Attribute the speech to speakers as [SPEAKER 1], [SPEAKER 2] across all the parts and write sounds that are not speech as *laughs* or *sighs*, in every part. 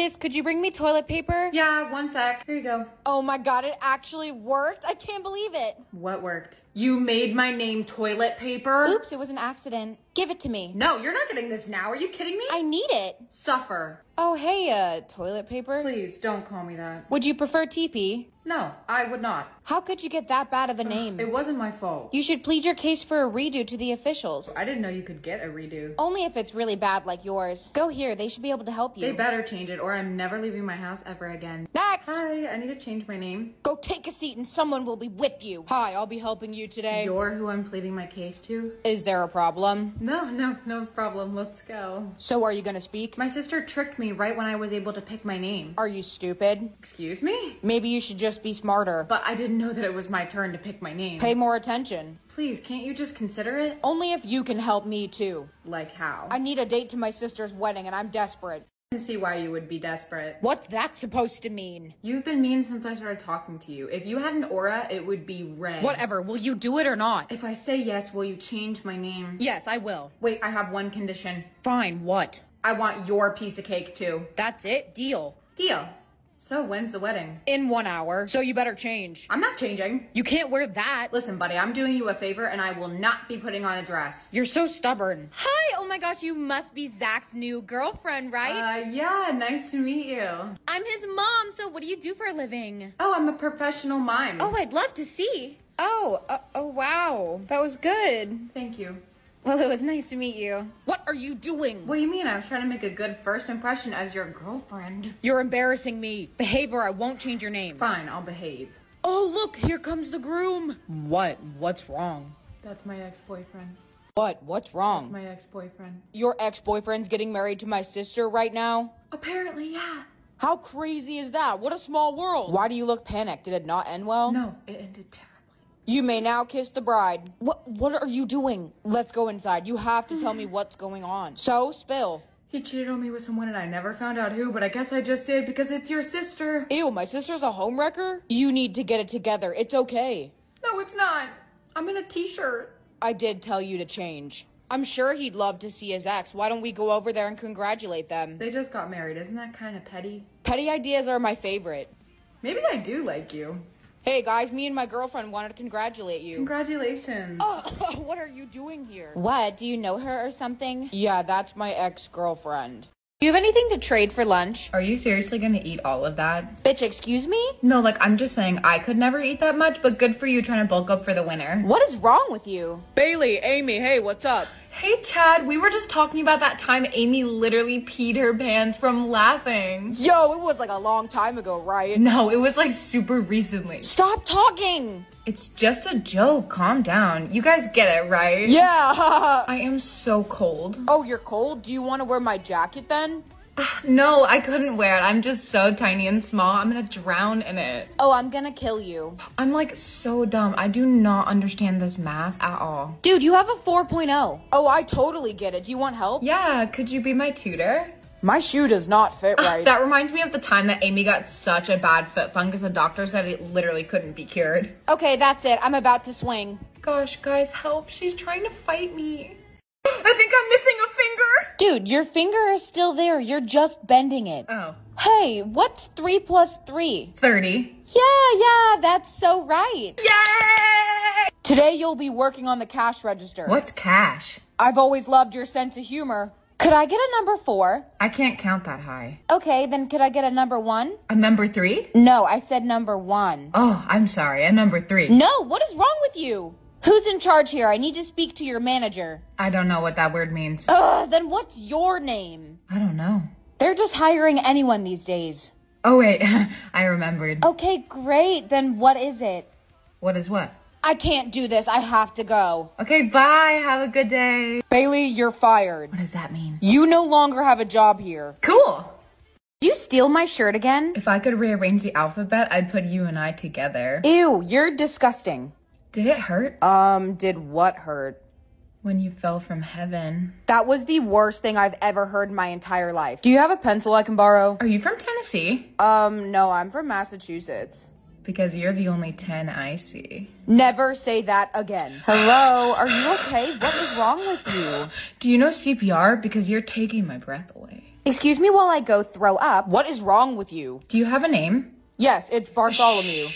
[SPEAKER 1] Sis, could you bring me toilet paper?
[SPEAKER 2] Yeah, one sec. Here you go.
[SPEAKER 1] Oh my god, it actually worked. I can't believe it.
[SPEAKER 2] What worked? You made my name toilet paper?
[SPEAKER 1] Oops, it was an accident. Give it to me.
[SPEAKER 2] No, you're not getting this now. Are you kidding me?
[SPEAKER 1] I need it.
[SPEAKER 2] Suffer.
[SPEAKER 1] Oh, hey, uh, toilet paper?
[SPEAKER 2] Please don't call me that.
[SPEAKER 1] Would you prefer TP?
[SPEAKER 2] No, I would not.
[SPEAKER 1] How could you get that bad of a name?
[SPEAKER 2] It wasn't my fault.
[SPEAKER 1] You should plead your case for a redo to the officials.
[SPEAKER 2] I didn't know you could get a redo.
[SPEAKER 1] Only if it's really bad like yours. Go here, they should be able to help you.
[SPEAKER 2] They better change it or I'm never leaving my house ever again.
[SPEAKER 1] Next!
[SPEAKER 2] Hi, I need to change my name.
[SPEAKER 1] Go take a seat and someone will be with you. Hi, I'll be helping you today.
[SPEAKER 2] You're who I'm pleading my case to?
[SPEAKER 1] Is there a problem?
[SPEAKER 2] No, no, no problem. Let's go.
[SPEAKER 1] So are you gonna speak?
[SPEAKER 2] My sister tricked me right when I was able to pick my name.
[SPEAKER 1] Are you stupid?
[SPEAKER 2] Excuse me?
[SPEAKER 1] Maybe you should just be smarter.
[SPEAKER 2] But I didn't know that it was my turn to pick my name.
[SPEAKER 1] Pay more attention.
[SPEAKER 2] Please, can't you just consider it?
[SPEAKER 1] Only if you can help me too.
[SPEAKER 2] Like how?
[SPEAKER 1] I need a date to my sister's wedding and I'm desperate.
[SPEAKER 2] I can see why you would be desperate.
[SPEAKER 1] What's that supposed to mean?
[SPEAKER 2] You've been mean since I started talking to you. If you had an aura, it would be red.
[SPEAKER 1] Whatever, will you do it or not?
[SPEAKER 2] If I say yes, will you change my name?
[SPEAKER 1] Yes, I will.
[SPEAKER 2] Wait, I have one condition.
[SPEAKER 1] Fine, what?
[SPEAKER 2] I want your piece of cake too.
[SPEAKER 1] That's it, deal.
[SPEAKER 2] Deal. So when's the wedding?
[SPEAKER 1] In one hour, so you better change.
[SPEAKER 2] I'm not changing.
[SPEAKER 1] You can't wear that.
[SPEAKER 2] Listen, buddy, I'm doing you a favor and I will not be putting on a dress.
[SPEAKER 1] You're so stubborn. Hi, oh my gosh, you must be Zach's new girlfriend, right?
[SPEAKER 2] Uh, yeah, nice to meet you.
[SPEAKER 1] I'm his mom, so what do you do for a living?
[SPEAKER 2] Oh, I'm a professional mime.
[SPEAKER 1] Oh, I'd love to see. Oh, uh, oh wow, that was good.
[SPEAKER 2] Thank you.
[SPEAKER 1] Well, it was nice to meet you. What are you doing?
[SPEAKER 2] What do you mean? I was trying to make a good first impression as your girlfriend.
[SPEAKER 1] You're embarrassing me. Behave or I won't change your name.
[SPEAKER 2] Fine, I'll behave.
[SPEAKER 1] Oh, look, here comes the groom. What? What's wrong?
[SPEAKER 2] That's my ex-boyfriend.
[SPEAKER 1] What? What's wrong?
[SPEAKER 2] My ex-boyfriend.
[SPEAKER 1] Your ex-boyfriend's getting married to my sister right now?
[SPEAKER 2] Apparently, yeah.
[SPEAKER 1] How crazy is that? What a small world. Why do you look panicked? Did it not end well?
[SPEAKER 2] No, it ended terribly.
[SPEAKER 1] You may now kiss the bride. What what are you doing? Let's go inside. You have to tell me *gasps* what's going on. So, spill.
[SPEAKER 2] He cheated on me with someone and I never found out who, but I guess I just did because it's your sister.
[SPEAKER 1] Ew, my sister's a homewrecker? You need to get it together. It's okay.
[SPEAKER 2] No, it's not. I'm in a t-shirt.
[SPEAKER 1] I did tell you to change. I'm sure he'd love to see his ex. Why don't we go over there and congratulate them?
[SPEAKER 2] They just got married. Isn't that kind of petty?
[SPEAKER 1] Petty ideas are my favorite.
[SPEAKER 2] Maybe I do like you.
[SPEAKER 1] Hey guys, me and my girlfriend wanted to congratulate you.
[SPEAKER 2] Congratulations. *laughs*
[SPEAKER 1] Oh, what are you doing here? What? Do you know her or something? Yeah, that's my ex girlfriend. Do you have anything to trade for lunch?
[SPEAKER 2] Are you seriously gonna eat all of that?
[SPEAKER 1] Bitch, excuse me?
[SPEAKER 2] No, like, I'm just saying, I could never eat that much, but good for you trying to bulk up for the winter.
[SPEAKER 1] What is wrong with you? Bailey, Amy, hey, what's up?
[SPEAKER 2] Hey, Chad, we were just talking about that time Amy literally peed her pants from laughing.
[SPEAKER 1] Yo, it was like a long time ago, right?
[SPEAKER 2] No, it was like super recently.
[SPEAKER 1] Stop talking!
[SPEAKER 2] It's just a joke. Calm down. You guys get it, right?
[SPEAKER 1] Yeah! *laughs*
[SPEAKER 2] I am so cold.
[SPEAKER 1] oh, you're cold? Do you want to wear my jacket then?
[SPEAKER 2] No, I couldn't wear it. I'm just so tiny and small. I'm gonna drown in it.
[SPEAKER 1] Oh, I'm gonna kill you.
[SPEAKER 2] I'm like so dumb. I do not understand this math at all.
[SPEAKER 1] Dude, you have a 4.0. Oh, I totally get it. Do you want help?
[SPEAKER 2] Yeah, could you be my tutor?
[SPEAKER 1] My shoe does not fit ah, right.
[SPEAKER 2] That reminds me of the time that Amy got such a bad foot fungus, the doctor said it literally couldn't be cured.
[SPEAKER 1] okay, that's it. I'm about to swing.
[SPEAKER 2] Gosh, guys, help. She's trying to fight me. I think I'm missing a finger.
[SPEAKER 1] Dude, your finger is still there. You're just bending it.
[SPEAKER 2] Oh.
[SPEAKER 1] Hey, what's 3 plus 3?
[SPEAKER 2] 30.
[SPEAKER 1] Yeah, yeah, that's so right.
[SPEAKER 2] Yay!
[SPEAKER 1] Today you'll be working on the cash register.
[SPEAKER 2] What's cash?
[SPEAKER 1] I've always loved your sense of humor. Could I get a number 4?
[SPEAKER 2] I can't count that high.
[SPEAKER 1] Okay, then could I get a number 1?
[SPEAKER 2] A number three?
[SPEAKER 1] No, I said number 1.
[SPEAKER 2] Oh, I'm sorry. A number three.
[SPEAKER 1] No, what is wrong with you? Who's in charge here? I need to speak to your manager.
[SPEAKER 2] I don't know what that word means.
[SPEAKER 1] Ugh, then what's your name?
[SPEAKER 2] I don't know.
[SPEAKER 1] They're just hiring anyone these days.
[SPEAKER 2] Oh, wait. *laughs* I remembered.
[SPEAKER 1] Okay, great. Then what is it?
[SPEAKER 2] What is what?
[SPEAKER 1] I can't do this. I have to go.
[SPEAKER 2] Okay, bye. Have a good day.
[SPEAKER 1] Bailey, you're fired.
[SPEAKER 2] What does that mean?
[SPEAKER 1] You no longer have a job here.
[SPEAKER 2] Cool.
[SPEAKER 1] Did you steal my shirt again?
[SPEAKER 2] If I could rearrange the alphabet, I'd put you and I together.
[SPEAKER 1] Ew, you're disgusting.
[SPEAKER 2] Did it hurt
[SPEAKER 1] Um, did what hurt?
[SPEAKER 2] when you fell from heaven?
[SPEAKER 1] That was the worst thing I've ever heard in my entire life. Do you have a pencil I can borrow?
[SPEAKER 2] Are you from Tennessee?
[SPEAKER 1] Um, no, I'm from Massachusetts.
[SPEAKER 2] Because you're the only 10 I see.
[SPEAKER 1] Never say that again. Hello, are you okay? What is wrong with you? *gasps*
[SPEAKER 2] Do you know CPR? Because you're taking my breath away.
[SPEAKER 1] Excuse me while I go throw up. What is wrong with you?
[SPEAKER 2] Do you have a name?
[SPEAKER 1] Yes, it's Bartholomew.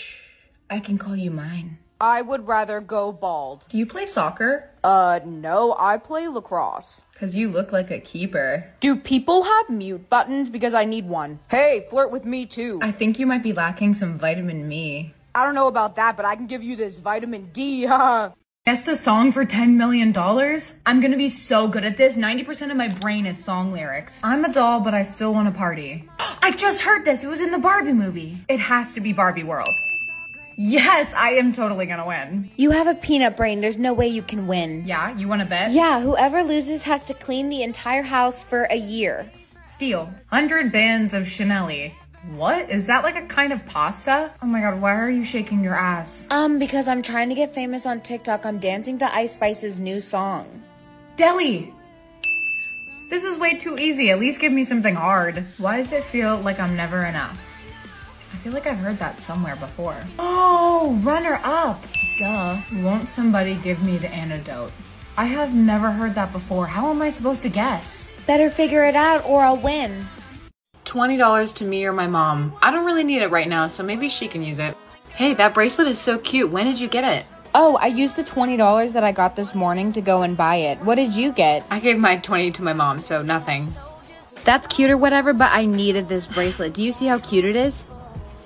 [SPEAKER 2] I can call you mine.
[SPEAKER 1] I would rather go bald.
[SPEAKER 2] Do you play soccer?
[SPEAKER 1] Uh, no, I play lacrosse.
[SPEAKER 2] Cause you look like a keeper.
[SPEAKER 1] Do people have mute buttons? Because I need one. Hey, flirt with me too.
[SPEAKER 2] I think you might be lacking some vitamin me.
[SPEAKER 1] I don't know about that, but I can give you this vitamin D. *laughs* Huh?
[SPEAKER 2] Guess the song for $10 million? I'm gonna be so good at this. 90% of my brain is song lyrics. I'm a doll, but I still want to party. *gasps* I just heard this. It was in the Barbie movie. It has to be Barbie World. Yes, I am totally gonna win.
[SPEAKER 1] You have a peanut brain. There's no way you can win.
[SPEAKER 2] Yeah, you wanna bet?
[SPEAKER 1] Yeah, whoever loses has to clean the entire house for a year.
[SPEAKER 2] Deal. 100 bands of Chanel. What? Is that like a kind of pasta? Oh my god, why are you shaking your ass?
[SPEAKER 1] Um, because I'm trying to get famous on TikTok. I'm dancing to Ice Spice's new song.
[SPEAKER 2] Deli! This is way too easy. At least give me something hard. Why does it feel like I'm never enough? I feel like I've heard that somewhere before. Oh, runner up. Duh. Won't somebody give me the antidote? I have never heard that before. How am I supposed to guess?
[SPEAKER 1] Better figure it out or I'll win.
[SPEAKER 3] $20 to me or my mom. I don't really need it right now, so maybe she can use it. Hey, that bracelet is so cute. When did you get it?
[SPEAKER 1] Oh, I used the $20 that I got this morning to go and buy it. What did you get?
[SPEAKER 3] I gave my 20 to my mom, so nothing.
[SPEAKER 1] That's cute or whatever, but I needed this bracelet. Do you see how cute it is?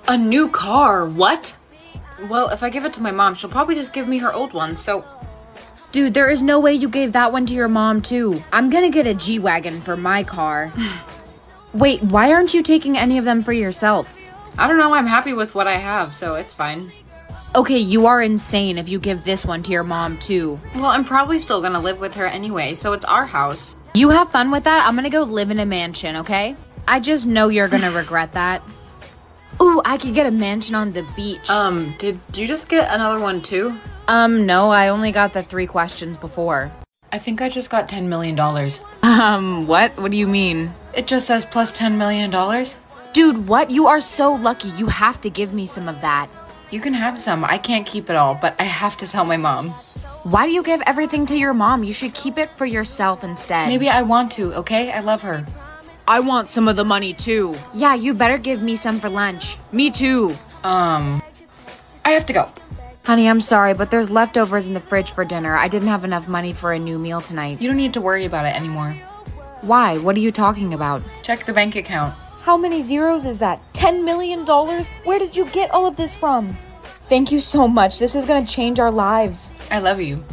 [SPEAKER 3] A new car? What? Well, if I give it to my mom, she'll probably just give me her old one, so.
[SPEAKER 1] Dude, there is no way you gave that one to your mom, too. I'm gonna get a G Wagon for my car. *sighs* Wait, why aren't you taking any of them for yourself?
[SPEAKER 3] I don't know, I'm happy with what I have, so it's fine.
[SPEAKER 1] Okay, you are insane if you give this one to your mom too.
[SPEAKER 3] Well, I'm probably still gonna live with her anyway, so it's our house.
[SPEAKER 1] You have fun with that. I'm gonna go live in a mansion, okay? I just know you're gonna regret that. Ooh, I could get a mansion on the beach.
[SPEAKER 3] Um, did you just get another one too?
[SPEAKER 1] Um, no, I only got the three questions before.
[SPEAKER 3] I think I just got $10 million.
[SPEAKER 1] Um, what? What do you mean?
[SPEAKER 3] It just says plus $10 million.
[SPEAKER 1] Dude, what? You are so lucky. You have to give me some of that.
[SPEAKER 3] You can have some. I can't keep it all, but I have to tell my mom.
[SPEAKER 1] Why do you give everything to your mom? You should keep it for yourself instead.
[SPEAKER 3] Maybe I want to, okay? I love her.
[SPEAKER 1] I want some of the money too. Yeah, you better give me some for lunch. Me too.
[SPEAKER 3] Um, I have to go.
[SPEAKER 1] Honey, I'm sorry, but there's leftovers in the fridge for dinner. I didn't have enough money for a new meal tonight.
[SPEAKER 3] You don't need to worry about it anymore.
[SPEAKER 1] Why? What are you talking about?
[SPEAKER 3] Check the bank account.
[SPEAKER 1] How many zeros is that? $10 million? Where did you get all of this from? Thank you so much. This is gonna change our lives.
[SPEAKER 3] I love you.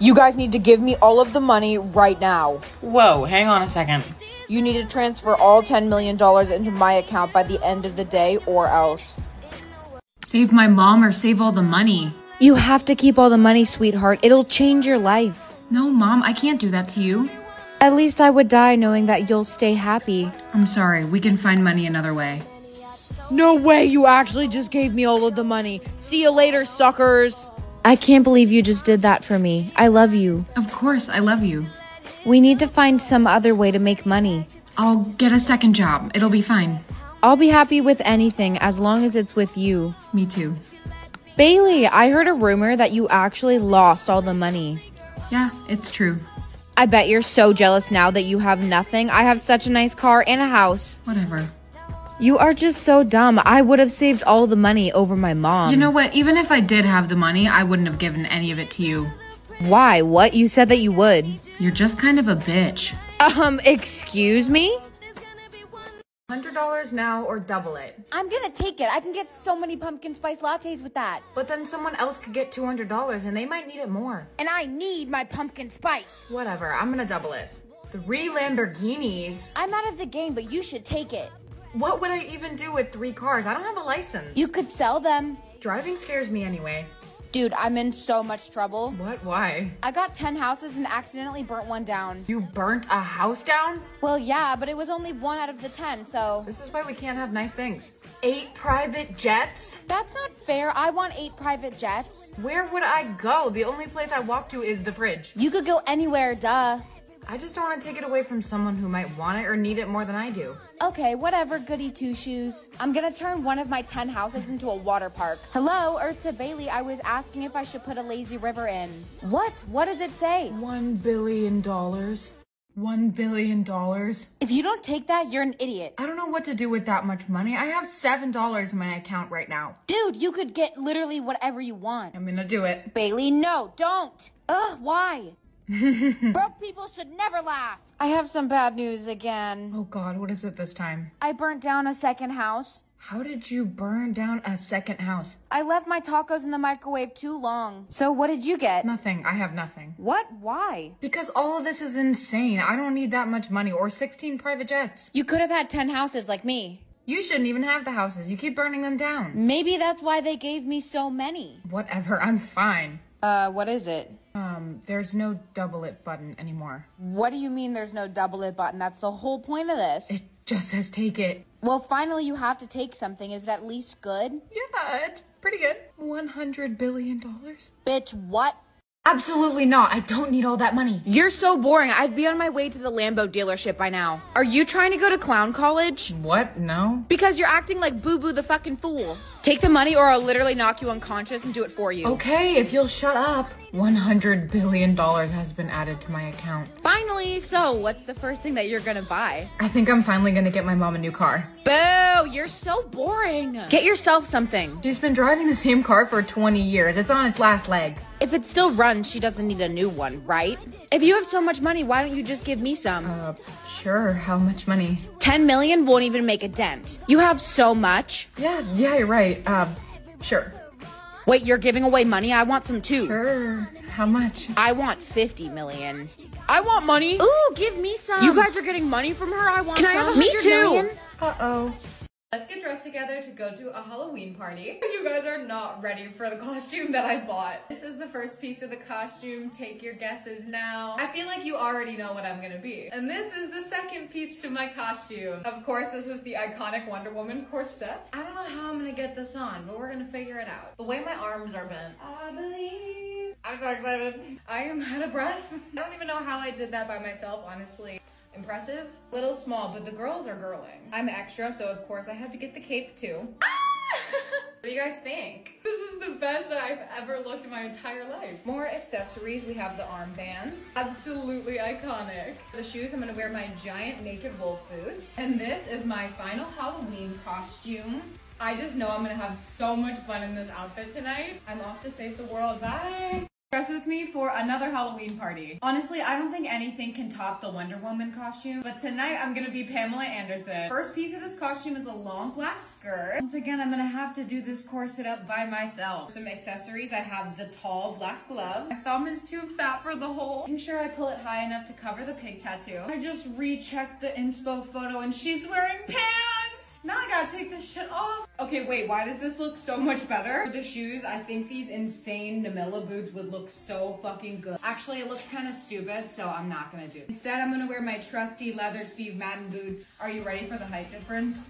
[SPEAKER 1] You guys need to give me all of the money right now.
[SPEAKER 3] Whoa, hang on a second.
[SPEAKER 1] You need to transfer all $10 million into my account by the end of the day or else.
[SPEAKER 2] Save my mom or save all the money.
[SPEAKER 1] You have to keep all the money, sweetheart. It'll change your life.
[SPEAKER 2] No, mom, I can't do that to you.
[SPEAKER 1] At least I would die knowing that you'll stay happy.
[SPEAKER 2] I'm sorry, we can find money another way.
[SPEAKER 1] No way, you actually just gave me all of the money. See you later, suckers. I can't believe you just did that for me. I love you.
[SPEAKER 2] Of course, I love you.
[SPEAKER 1] We need to find some other way to make money.
[SPEAKER 2] I'll get a second job. It'll be fine.
[SPEAKER 1] I'll be happy with anything as long as it's with you.
[SPEAKER 2] Me too.
[SPEAKER 1] Bailey, I heard a rumor that you actually lost all the money.
[SPEAKER 2] Yeah, it's true.
[SPEAKER 1] I bet you're so jealous now that you have nothing. I have such a nice car and a house.
[SPEAKER 2] Whatever.
[SPEAKER 1] You are just so dumb. I would have saved all the money over my mom.
[SPEAKER 2] You know what? Even if I did have the money, I wouldn't have given any of it to you.
[SPEAKER 1] Why? What? You said that you would.
[SPEAKER 2] You're just kind of a bitch.
[SPEAKER 1] Um, excuse me?
[SPEAKER 2] $100 now or double it.
[SPEAKER 1] I'm gonna take it. I can get so many pumpkin spice lattes with that.
[SPEAKER 2] But then someone else could get $200 and they might need it more.
[SPEAKER 1] And I need my pumpkin spice.
[SPEAKER 2] Whatever, I'm gonna double it. Three Lamborghinis?
[SPEAKER 1] I'm out of the game, but you should take it.
[SPEAKER 2] What would I even do with three cars? I don't have a license.
[SPEAKER 1] You could sell them.
[SPEAKER 2] Driving scares me anyway.
[SPEAKER 1] Dude, I'm in so much trouble.
[SPEAKER 2] What? Why?
[SPEAKER 1] I got 10 houses and accidentally burnt one down.
[SPEAKER 2] You burnt a house down?
[SPEAKER 1] Well, yeah, but it was only one out of the 10, so.
[SPEAKER 2] This is why we can't have nice things. Eight private jets?
[SPEAKER 1] That's not fair. I want eight private jets.
[SPEAKER 2] Where would I go? The only place I walk to is the fridge.
[SPEAKER 1] You could go anywhere, duh.
[SPEAKER 2] I just don't want to take it away from someone who might want it or need it more than I do.
[SPEAKER 1] Okay, whatever, goody two shoes. I'm gonna turn one of my 10 houses into a water park. Hello, Earth to Bailey. I was asking if I should put a lazy river in. What? What does it say?
[SPEAKER 2] One billion dollars.
[SPEAKER 4] One billion dollars?
[SPEAKER 1] If you don't take that, you're an idiot.
[SPEAKER 4] I don't know what to do with that much money. I have seven dollars in my account right now.
[SPEAKER 1] Dude, you could get literally whatever you want.
[SPEAKER 4] I'm gonna do it.
[SPEAKER 1] Bailey, no, don't. Ugh, why? *laughs* Broke people should never laugh. I have some bad news again.
[SPEAKER 4] Oh god, what is it this time?
[SPEAKER 1] I burnt down a second house.
[SPEAKER 4] How did you burn down a second house?
[SPEAKER 1] I left my tacos in the microwave too long. So what did you get?
[SPEAKER 4] Nothing. I have nothing.
[SPEAKER 1] What? Why?
[SPEAKER 4] Because all of this is insane. I don't need that much money or 16 private jets.
[SPEAKER 1] You could have had 10 houses like me.
[SPEAKER 4] You shouldn't even have the houses. You keep burning them down.
[SPEAKER 1] Maybe that's why they gave me so many.
[SPEAKER 4] Whatever. *laughs* I'm fine.
[SPEAKER 1] Uh, what is it?
[SPEAKER 4] Um, there's no double it button anymore.
[SPEAKER 1] What do you mean there's no double it button? That's the whole point of this.
[SPEAKER 4] It just says take it.
[SPEAKER 1] Well, finally you have to take something. Is it at least good?
[SPEAKER 4] Yeah, it's pretty good. $100 billion?
[SPEAKER 1] Bitch, what?
[SPEAKER 4] Absolutely not. I don't need all that money.
[SPEAKER 1] You're so boring. I'd be on my way to the Lambo dealership by now. Are you trying to go to clown college?
[SPEAKER 4] What? No?
[SPEAKER 1] Because you're acting like Boo Boo the fucking fool. Take the money or I'll literally knock you unconscious and do it for you.
[SPEAKER 4] Okay, if you'll shut up. $100 billion has been added to my account.
[SPEAKER 1] Finally, so what's the first thing that you're gonna buy?
[SPEAKER 4] I think I'm finally gonna get my mom a new car.
[SPEAKER 1] Boo! You're so boring. Get yourself something.
[SPEAKER 4] She's been driving the same car for 20 years. It's on its last leg.
[SPEAKER 1] If it still runs, she doesn't need a new one, right? If you have so much money, why don't you just give me some?
[SPEAKER 4] Uh, sure. How much money?
[SPEAKER 1] 10 million won't even make a dent. You have so much.
[SPEAKER 4] Yeah, yeah, you're right. Uh, sure.
[SPEAKER 1] Wait, you're giving away money? I want some too.
[SPEAKER 4] Sure. How much?
[SPEAKER 1] I want 50 million. I want money. Ooh, give me some. You guys are getting money from her? I want
[SPEAKER 2] Can I
[SPEAKER 1] some.
[SPEAKER 2] have a
[SPEAKER 1] me too.
[SPEAKER 2] million?
[SPEAKER 4] Uh-oh.
[SPEAKER 2] Let's get dressed together to go to a Halloween party. *laughs* You guys are not ready for the *laughs* costume that I bought. This is the first piece of the costume. Take your guesses now. I feel like you already know what I'm gonna be. And this is the second piece to my costume. Of course, this is the iconic Wonder Woman corset. I don't know how I'm gonna get this on, but we're gonna figure it out. The way my arms are bent. I believe. I'm so excited. I am *laughs* out of breath. I don't even know how I did that by myself, honestly impressive. Little small, but the girls are girling. I'm extra, so of course I had to get the cape too. *laughs* what do you guys think? This is the best I've ever looked in my entire life. More accessories. We have the armbands. Absolutely iconic. For the shoes, I'm gonna wear my giant Naked Wolfe boots. And this is my final Halloween costume. I just know I'm gonna have so much fun in this outfit tonight. I'm off to save the world. Bye! Dress with me for another Halloween party. Honestly, I don't think anything can top the Wonder Woman costume, but tonight I'm gonna be Pamela Anderson. First piece of this costume is a long black skirt. Once again, I'm gonna have to do this corset up by myself. Some accessories, I have the tall black glove. My thumb is too fat for the hole. Making sure I pull it high enough to cover the pig tattoo. I just rechecked the inspo photo and she's wearing pants! Now I gotta take this shit off. Okay, wait, why does this look so much better? For the shoes, I think these insane Namilia boots would look so fucking good. Actually, it looks kind of stupid, so I'm not gonna do it. Instead, I'm gonna wear my trusty leather Steve Madden boots. Are you ready for the height difference?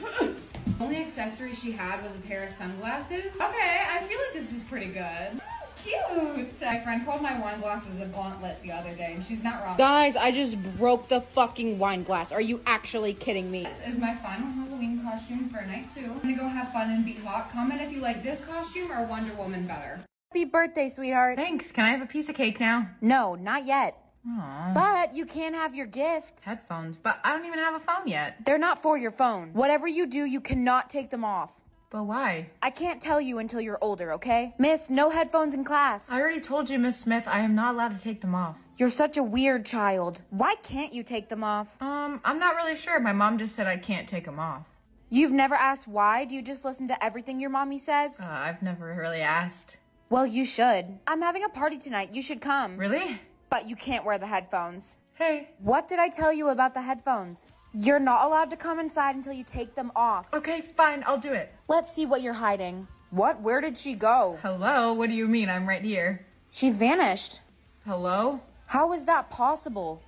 [SPEAKER 2] *gasps* Only accessory she had was a pair of sunglasses. Okay, I feel like this is pretty good. Cute. My friend called my wine glasses a gauntlet the other day, and she's not wrong.
[SPEAKER 1] Guys, I just broke the fucking wine glass. Are you actually kidding me?
[SPEAKER 2] This is my final Halloween costume for night two. I'm gonna go have fun and be hot. Comment if you like this costume or Wonder Woman better.
[SPEAKER 1] Happy birthday, sweetheart.
[SPEAKER 4] Thanks. Can I have a piece of cake now?
[SPEAKER 1] No, not yet.
[SPEAKER 4] Aww.
[SPEAKER 1] But you can have your gift.
[SPEAKER 4] Headphones, but I don't even have a phone yet.
[SPEAKER 1] They're not for your phone. Whatever you do, you cannot take them off.
[SPEAKER 4] But why?
[SPEAKER 1] I can't tell you until you're older, okay? Miss, no headphones in class.
[SPEAKER 4] I already told you, Miss Smith, I am not allowed to take them off.
[SPEAKER 1] You're such a weird child. Why can't you take them off?
[SPEAKER 4] Um, I'm not really sure. My mom just said I can't take them off.
[SPEAKER 1] You've never asked why? Do you just listen to everything your mommy says?
[SPEAKER 4] Uh, I've never really asked.
[SPEAKER 1] Well, you should. I'm having a party tonight. You should come.
[SPEAKER 4] Really?
[SPEAKER 1] But you can't wear the headphones.
[SPEAKER 4] Hey.
[SPEAKER 1] What did I tell you about the headphones? You're not allowed to come inside until you take them off.
[SPEAKER 4] Okay, fine, I'll do it.
[SPEAKER 1] Let's see what you're hiding. What? Where did she go?
[SPEAKER 4] Hello? What do you mean? I'm right here.
[SPEAKER 1] She vanished.
[SPEAKER 4] Hello?
[SPEAKER 1] How is that possible?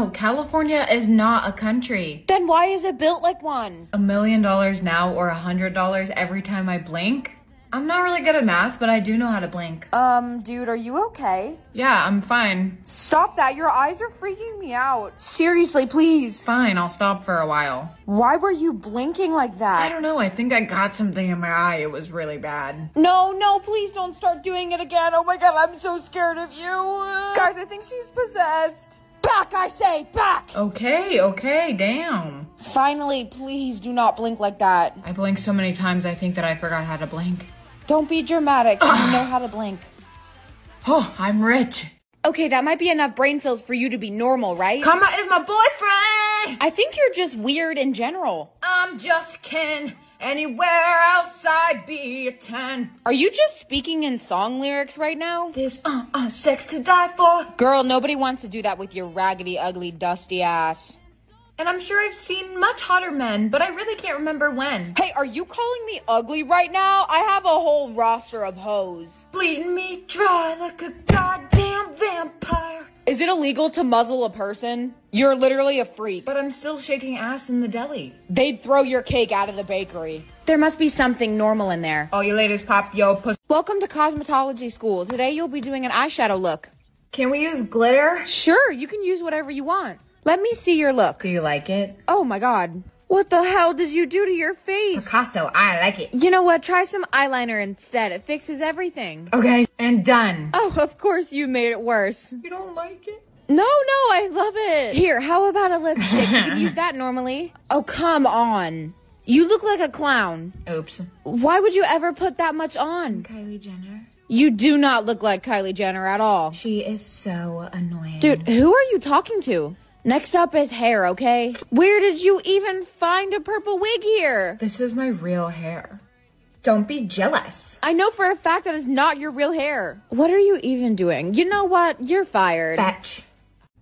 [SPEAKER 4] Oh, California is not a country.
[SPEAKER 1] Then why is it built like one?
[SPEAKER 4] A million dollars now or a hundred dollars every time I blink? I'm not really good at math, but I do know how to blink.
[SPEAKER 1] Um, dude, are you okay?
[SPEAKER 4] Yeah, I'm fine.
[SPEAKER 1] Stop that. Your eyes are freaking me out. Seriously, please.
[SPEAKER 4] Fine, I'll stop for a while.
[SPEAKER 1] Why were you blinking like that?
[SPEAKER 4] I don't know, I think I got something in my eye. It was really bad.
[SPEAKER 1] No, no, please don't start doing it again. Oh my god, I'm so scared of you. Guys, I think she's possessed. Back, I say, back!
[SPEAKER 2] Okay, okay, damn.
[SPEAKER 1] Finally, please do not blink like that.
[SPEAKER 2] I blinked so many times I think that I forgot how to blink.
[SPEAKER 1] Don't be dramatic. you know how to blink. *sighs*
[SPEAKER 2] Oh, I'm rich.
[SPEAKER 1] Okay, that might be enough brain cells for you to be normal, right?
[SPEAKER 2] Karma is my boyfriend!
[SPEAKER 1] I think you're just weird in general.
[SPEAKER 2] I'm just Ken. Anywhere else I'd be a 10.
[SPEAKER 1] Are you just speaking in song lyrics right now?
[SPEAKER 2] This, uh, uh, sex to die for.
[SPEAKER 1] Girl, nobody wants to do that with your raggedy, ugly, dusty ass.
[SPEAKER 2] And I'm sure I've seen much hotter men, but I really can't remember when.
[SPEAKER 1] Hey, are you calling me ugly right now? I have a whole roster of hoes.
[SPEAKER 2] Bleeding me dry like a goddamn vampire.
[SPEAKER 1] Is it illegal to muzzle a person? You're literally a freak.
[SPEAKER 2] But I'm still shaking ass in the deli.
[SPEAKER 1] They'd throw your cake out of the bakery. There must be something normal in there.
[SPEAKER 2] All you ladies pop yo pussy.
[SPEAKER 1] Welcome to cosmetology school. Today you'll be doing an eyeshadow look.
[SPEAKER 2] Can we use glitter?
[SPEAKER 1] Sure, you can use whatever you want. Let me see your look.
[SPEAKER 2] Do you like it?
[SPEAKER 1] Oh my god. What the hell did you do to your face?
[SPEAKER 2] Picasso, I like it.
[SPEAKER 1] You know what? Try some eyeliner instead. It fixes everything.
[SPEAKER 2] Okay, and done.
[SPEAKER 1] Oh, of course you made it worse.
[SPEAKER 2] You don't like it?
[SPEAKER 1] No, no, I love it. Here, how about a lipstick? you can *laughs* use that normally. Oh, come on. You look like a clown.
[SPEAKER 2] Oops.
[SPEAKER 1] Why would you ever put that much on?
[SPEAKER 2] Kylie Jenner.
[SPEAKER 1] You do not look like Kylie Jenner at all.
[SPEAKER 2] She is so annoying.
[SPEAKER 1] Dude, who are you talking to? Next up is hair, okay? Where did you even find a purple wig here?
[SPEAKER 2] This is my real hair. Don't be jealous.
[SPEAKER 1] I know for a fact that is not your real hair. What are you even doing? You know what? You're fired.
[SPEAKER 2] Fetch.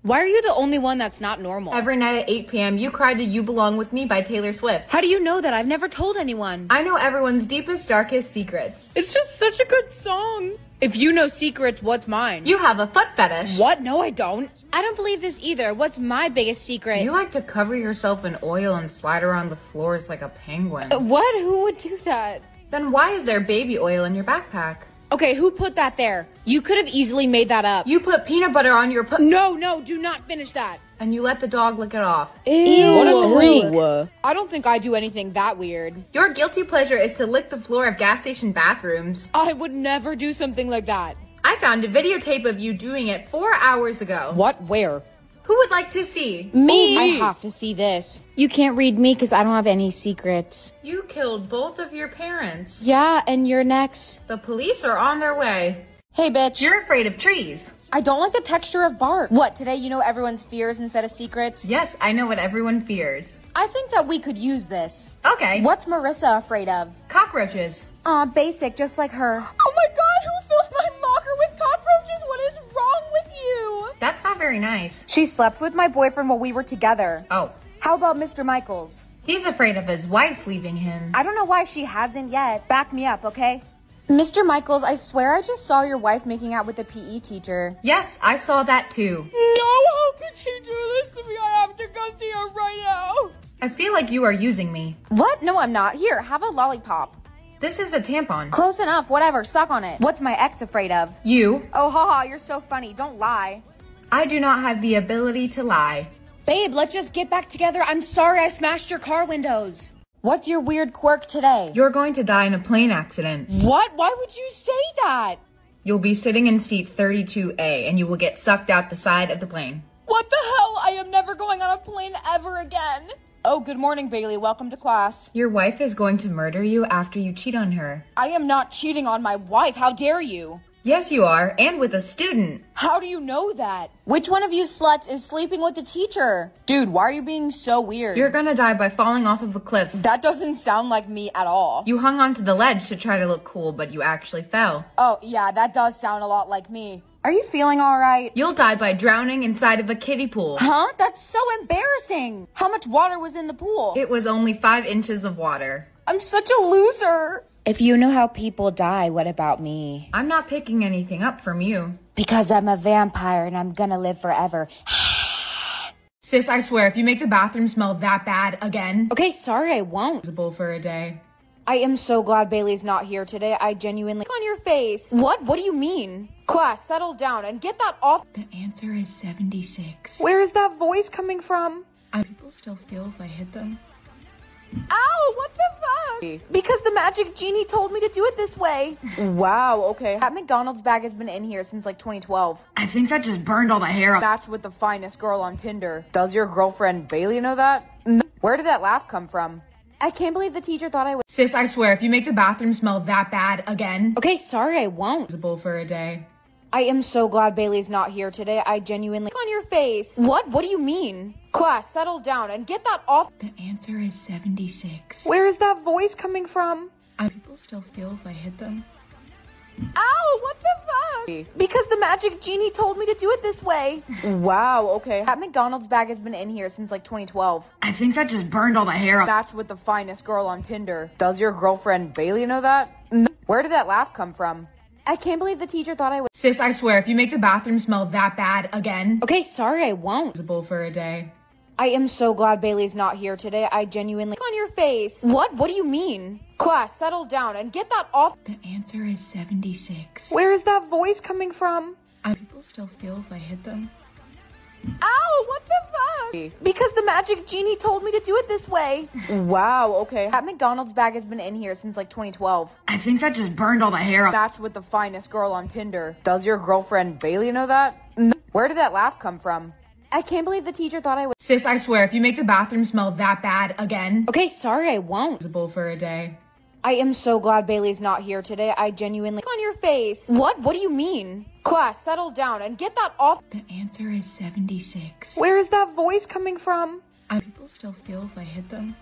[SPEAKER 1] Why are you the only one that's not normal?
[SPEAKER 2] Every night at 8 p.m., you cry to You Belong With Me by Taylor Swift.
[SPEAKER 1] How do you know that? I've never told anyone.
[SPEAKER 2] I know everyone's deepest, darkest secrets.
[SPEAKER 1] It's just such a good song. If you know secrets, what's mine?
[SPEAKER 2] You have a foot fetish.
[SPEAKER 1] What? No, I don't. I don't believe this either. What's my biggest secret?
[SPEAKER 2] You like to cover yourself in oil and slide around the floors like a penguin.
[SPEAKER 1] Uh, what? Who would do that?
[SPEAKER 2] Then why is there baby oil in your backpack?
[SPEAKER 1] Okay, who put that there? You could have easily made that up.
[SPEAKER 2] You put peanut butter on your put
[SPEAKER 1] No, no, do not finish that.
[SPEAKER 2] And you let the dog lick it off.
[SPEAKER 1] Ew.
[SPEAKER 4] What a freak.
[SPEAKER 1] I don't think I do anything that weird.
[SPEAKER 2] Your guilty pleasure is to lick the floor of gas station bathrooms.
[SPEAKER 1] I would never do something like that.
[SPEAKER 2] I found a videotape of you doing it four hours ago.
[SPEAKER 1] What? Where?
[SPEAKER 2] Who would like to see?
[SPEAKER 1] Me. Oh, I have to see this. You can't read me because I don't have any secrets.
[SPEAKER 2] You killed both of your parents.
[SPEAKER 1] Yeah, and you're next.
[SPEAKER 2] The police are on their way.
[SPEAKER 1] Hey, bitch.
[SPEAKER 2] You're afraid of trees.
[SPEAKER 1] I don't like the texture of bark. What, today you know everyone's fears instead of secrets?
[SPEAKER 2] Yes, I know what everyone fears.
[SPEAKER 1] I think that we could use this.
[SPEAKER 2] Okay.
[SPEAKER 1] What's Marissa afraid of?
[SPEAKER 2] Cockroaches.
[SPEAKER 1] Aw, basic, just like her. Oh my god, who filled my locker with cockroaches? What is wrong with you?
[SPEAKER 2] That's not very nice.
[SPEAKER 1] She slept with my boyfriend while we were together.
[SPEAKER 2] Oh.
[SPEAKER 1] How about Mr. Michaels?
[SPEAKER 2] He's afraid of his wife leaving him.
[SPEAKER 1] I don't know why she hasn't yet. Back me up, okay? Mr. Michaels, I swear I just saw your wife making out with a PE teacher.
[SPEAKER 2] Yes, I saw that too.
[SPEAKER 1] No, how could she do this to me? I have to go see her right now.
[SPEAKER 2] I feel like you are using me.
[SPEAKER 1] What? No, I'm not. Here, have a lollipop.
[SPEAKER 2] This is a tampon.
[SPEAKER 1] Close enough, whatever, suck on it. What's my ex afraid of?
[SPEAKER 2] You.
[SPEAKER 1] Oh, haha, you're so funny. Don't lie.
[SPEAKER 2] I do not have the ability to lie.
[SPEAKER 1] Babe, let's just get back together. I'm sorry I smashed your car windows. What's your weird quirk today?
[SPEAKER 2] You're going to die in a plane accident.
[SPEAKER 1] What? Why would you say that?
[SPEAKER 2] You'll be sitting in seat 32A and you will get sucked out the side of the plane.
[SPEAKER 1] What the hell? I am never going on a plane ever again. Oh, good morning, Bailey. Welcome to class.
[SPEAKER 2] Your wife is going to murder you after you cheat on her.
[SPEAKER 1] I am not cheating on my wife. How dare you?
[SPEAKER 2] Yes, you are, and with a student.
[SPEAKER 1] How do you know that? Which one of you sluts is sleeping with the teacher? Dude, why are you being so weird?
[SPEAKER 2] You're gonna die by falling off of a cliff.
[SPEAKER 1] that doesn't sound like me at all.
[SPEAKER 2] You hung onto the ledge to try to look cool, but you actually fell.
[SPEAKER 1] Oh, yeah, that does sound a lot like me. Are you feeling all right?
[SPEAKER 2] You'll die by drowning inside of a kiddie pool.
[SPEAKER 1] Huh? That's so embarrassing. How much water was in the pool?
[SPEAKER 2] It was only five inches of water.
[SPEAKER 1] I'm such a loser. If you know how people die, what about me?
[SPEAKER 2] I'm not picking anything up from you.
[SPEAKER 1] Because I'm a vampire and I'm gonna live forever.
[SPEAKER 2] Sis, I swear, if you make the bathroom smell that bad again,
[SPEAKER 1] Okay, sorry, I won't.
[SPEAKER 2] for a day.
[SPEAKER 1] I am so glad Bailey's not here today. I genuinely on your face. What? What do you mean? Class, settle down and get that off.
[SPEAKER 2] The answer is 76.
[SPEAKER 1] Where is that voice coming from?
[SPEAKER 2] I people still feel if I hit them.
[SPEAKER 1] Ow! What the fuck? Because the magic genie told me to do it this way. Wow, okay. That McDonald's bag has been in here since like 2012.
[SPEAKER 2] I think that just burned all the hair off.
[SPEAKER 1] Matched with the finest girl on Tinder. Does your girlfriend Bailey know that? No. Where did that laugh come from? I can't believe the teacher thought I was.
[SPEAKER 2] Sis, I swear, if you make the bathroom smell that bad again,
[SPEAKER 1] Okay, sorry, I won't.
[SPEAKER 2] visible for a day.
[SPEAKER 1] I am so glad Bailey's not here today. I genuinely. Look on your face. What? What do you mean? Class, settle down and get that off.
[SPEAKER 2] The answer is 76.
[SPEAKER 1] Where is that voice coming from?
[SPEAKER 2] I people still feel if I hit them.
[SPEAKER 1] Ow, what the fuck? Because the magic genie told me to do it this way. *laughs* Wow, okay. That McDonald's bag has been in here since like 2012.
[SPEAKER 2] I think that just burned all the hair off.
[SPEAKER 1] Matched with the finest girl on Tinder. Does your girlfriend Bailey know that? No. Where did that laugh come from? I can't believe the teacher thought I was.
[SPEAKER 2] Sis, I swear, if you make the bathroom smell that bad again,
[SPEAKER 1] Okay, sorry, I won't.
[SPEAKER 2] visible for a day.
[SPEAKER 1] I am so glad Bailey's not here today. I genuinely. On your face. What? What do you mean? Class, settle down and get that off.
[SPEAKER 2] The answer is 76.
[SPEAKER 1] Where is that voice coming from?
[SPEAKER 2] I people still feel if I hit them.
[SPEAKER 1] Ow, what the fuck? Because the magic genie told me to do it this way. Wow, okay. That McDonald's bag has been in here since like 2012.
[SPEAKER 2] I think that just burned all the hair off.
[SPEAKER 1] Matched with the finest girl on Tinder. Does your girlfriend Bailey know that? Where did that laugh come from? I can't believe the teacher thought I was.
[SPEAKER 2] Sis, I swear, if you make the bathroom smell that bad again,
[SPEAKER 1] Okay, sorry, I won't.
[SPEAKER 2] visible for a day.
[SPEAKER 1] I am so glad Bailey's not here today. I genuinely. Look on your face. What? What do you mean? Class, settle down and get that off.
[SPEAKER 2] The answer is 76.
[SPEAKER 1] Where is that voice coming from?
[SPEAKER 2] I people still feel if I hit them.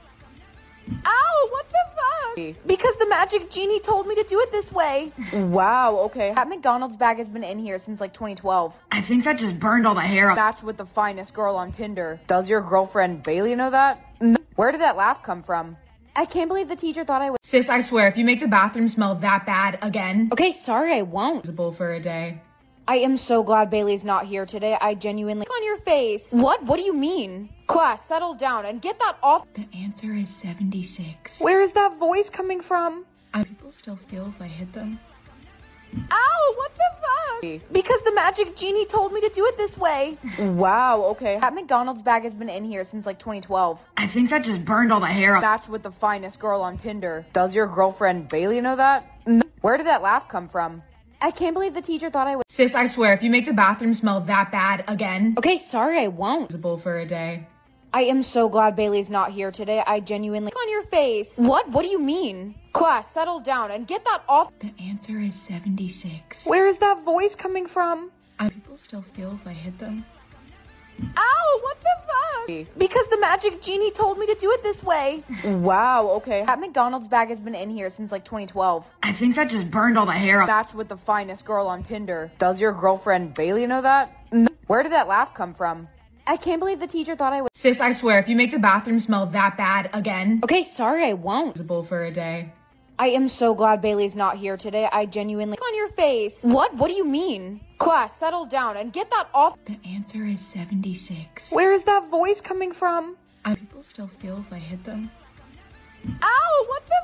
[SPEAKER 1] Ow, what the fuck? Because the magic genie told me to do it this way. Wow, okay. That McDonald's bag has been in here since like 2012.
[SPEAKER 2] I think that just burned all the hair off.
[SPEAKER 1] Matched with the finest girl on Tinder. Does your girlfriend Bailey know that? No. Where did that laugh come from? I can't believe the teacher thought I was.
[SPEAKER 2] Sis, I swear, if you make the bathroom smell that bad again,
[SPEAKER 1] Okay, sorry, I won't.
[SPEAKER 2] visible for a day.
[SPEAKER 1] I am so glad Bailey's not here today. I genuinely. Look on your face. What? What do you mean? Class, settle down and get that off.
[SPEAKER 2] The answer is 76.
[SPEAKER 1] Where is that voice coming from?
[SPEAKER 2] I people still feel if I hit them.
[SPEAKER 1] Ow, what the fuck? Because the magic genie told me to do it this way. Wow, okay. That McDonald's bag has been in here since like 2012.
[SPEAKER 2] I think that just burned all the hair off.
[SPEAKER 1] Matched with the finest girl on Tinder. Does your girlfriend Bailey know that? Mm. Where did that laugh come from? I can't believe the teacher thought I was.
[SPEAKER 2] Sis, I swear, if you make the bathroom smell that bad again,
[SPEAKER 1] Okay, sorry, I won't.
[SPEAKER 2] visible for a day.
[SPEAKER 1] I am so glad Bailey's not here today. I genuinely. On your face. What? What do you mean? Class, settle down and get that off.
[SPEAKER 2] The answer is 76.
[SPEAKER 1] Where is that voice coming from?
[SPEAKER 2] I people still feel if I hit them.
[SPEAKER 1] Ow, what the fuck? Because the magic genie told me to do it this way. Wow, okay. That McDonald's bag has been in here since like 2012.
[SPEAKER 2] I think that just burned all the hair off.
[SPEAKER 1] Matched with the finest girl on Tinder. Does your girlfriend Bailey know that? No. Where did that laugh come from? I can't believe the teacher thought I was.
[SPEAKER 2] Sis, I swear, if you make the bathroom smell that bad again,
[SPEAKER 1] Okay, sorry, I won't.
[SPEAKER 2] visible for a day.
[SPEAKER 1] I am so glad Bailey's not here today. I genuinely. On your face. What? What do you mean? Class, settle down and get that off.
[SPEAKER 2] The answer is 76.
[SPEAKER 1] Where is that voice coming from?
[SPEAKER 2] I people still feel if I hit them.
[SPEAKER 1] Ow, what the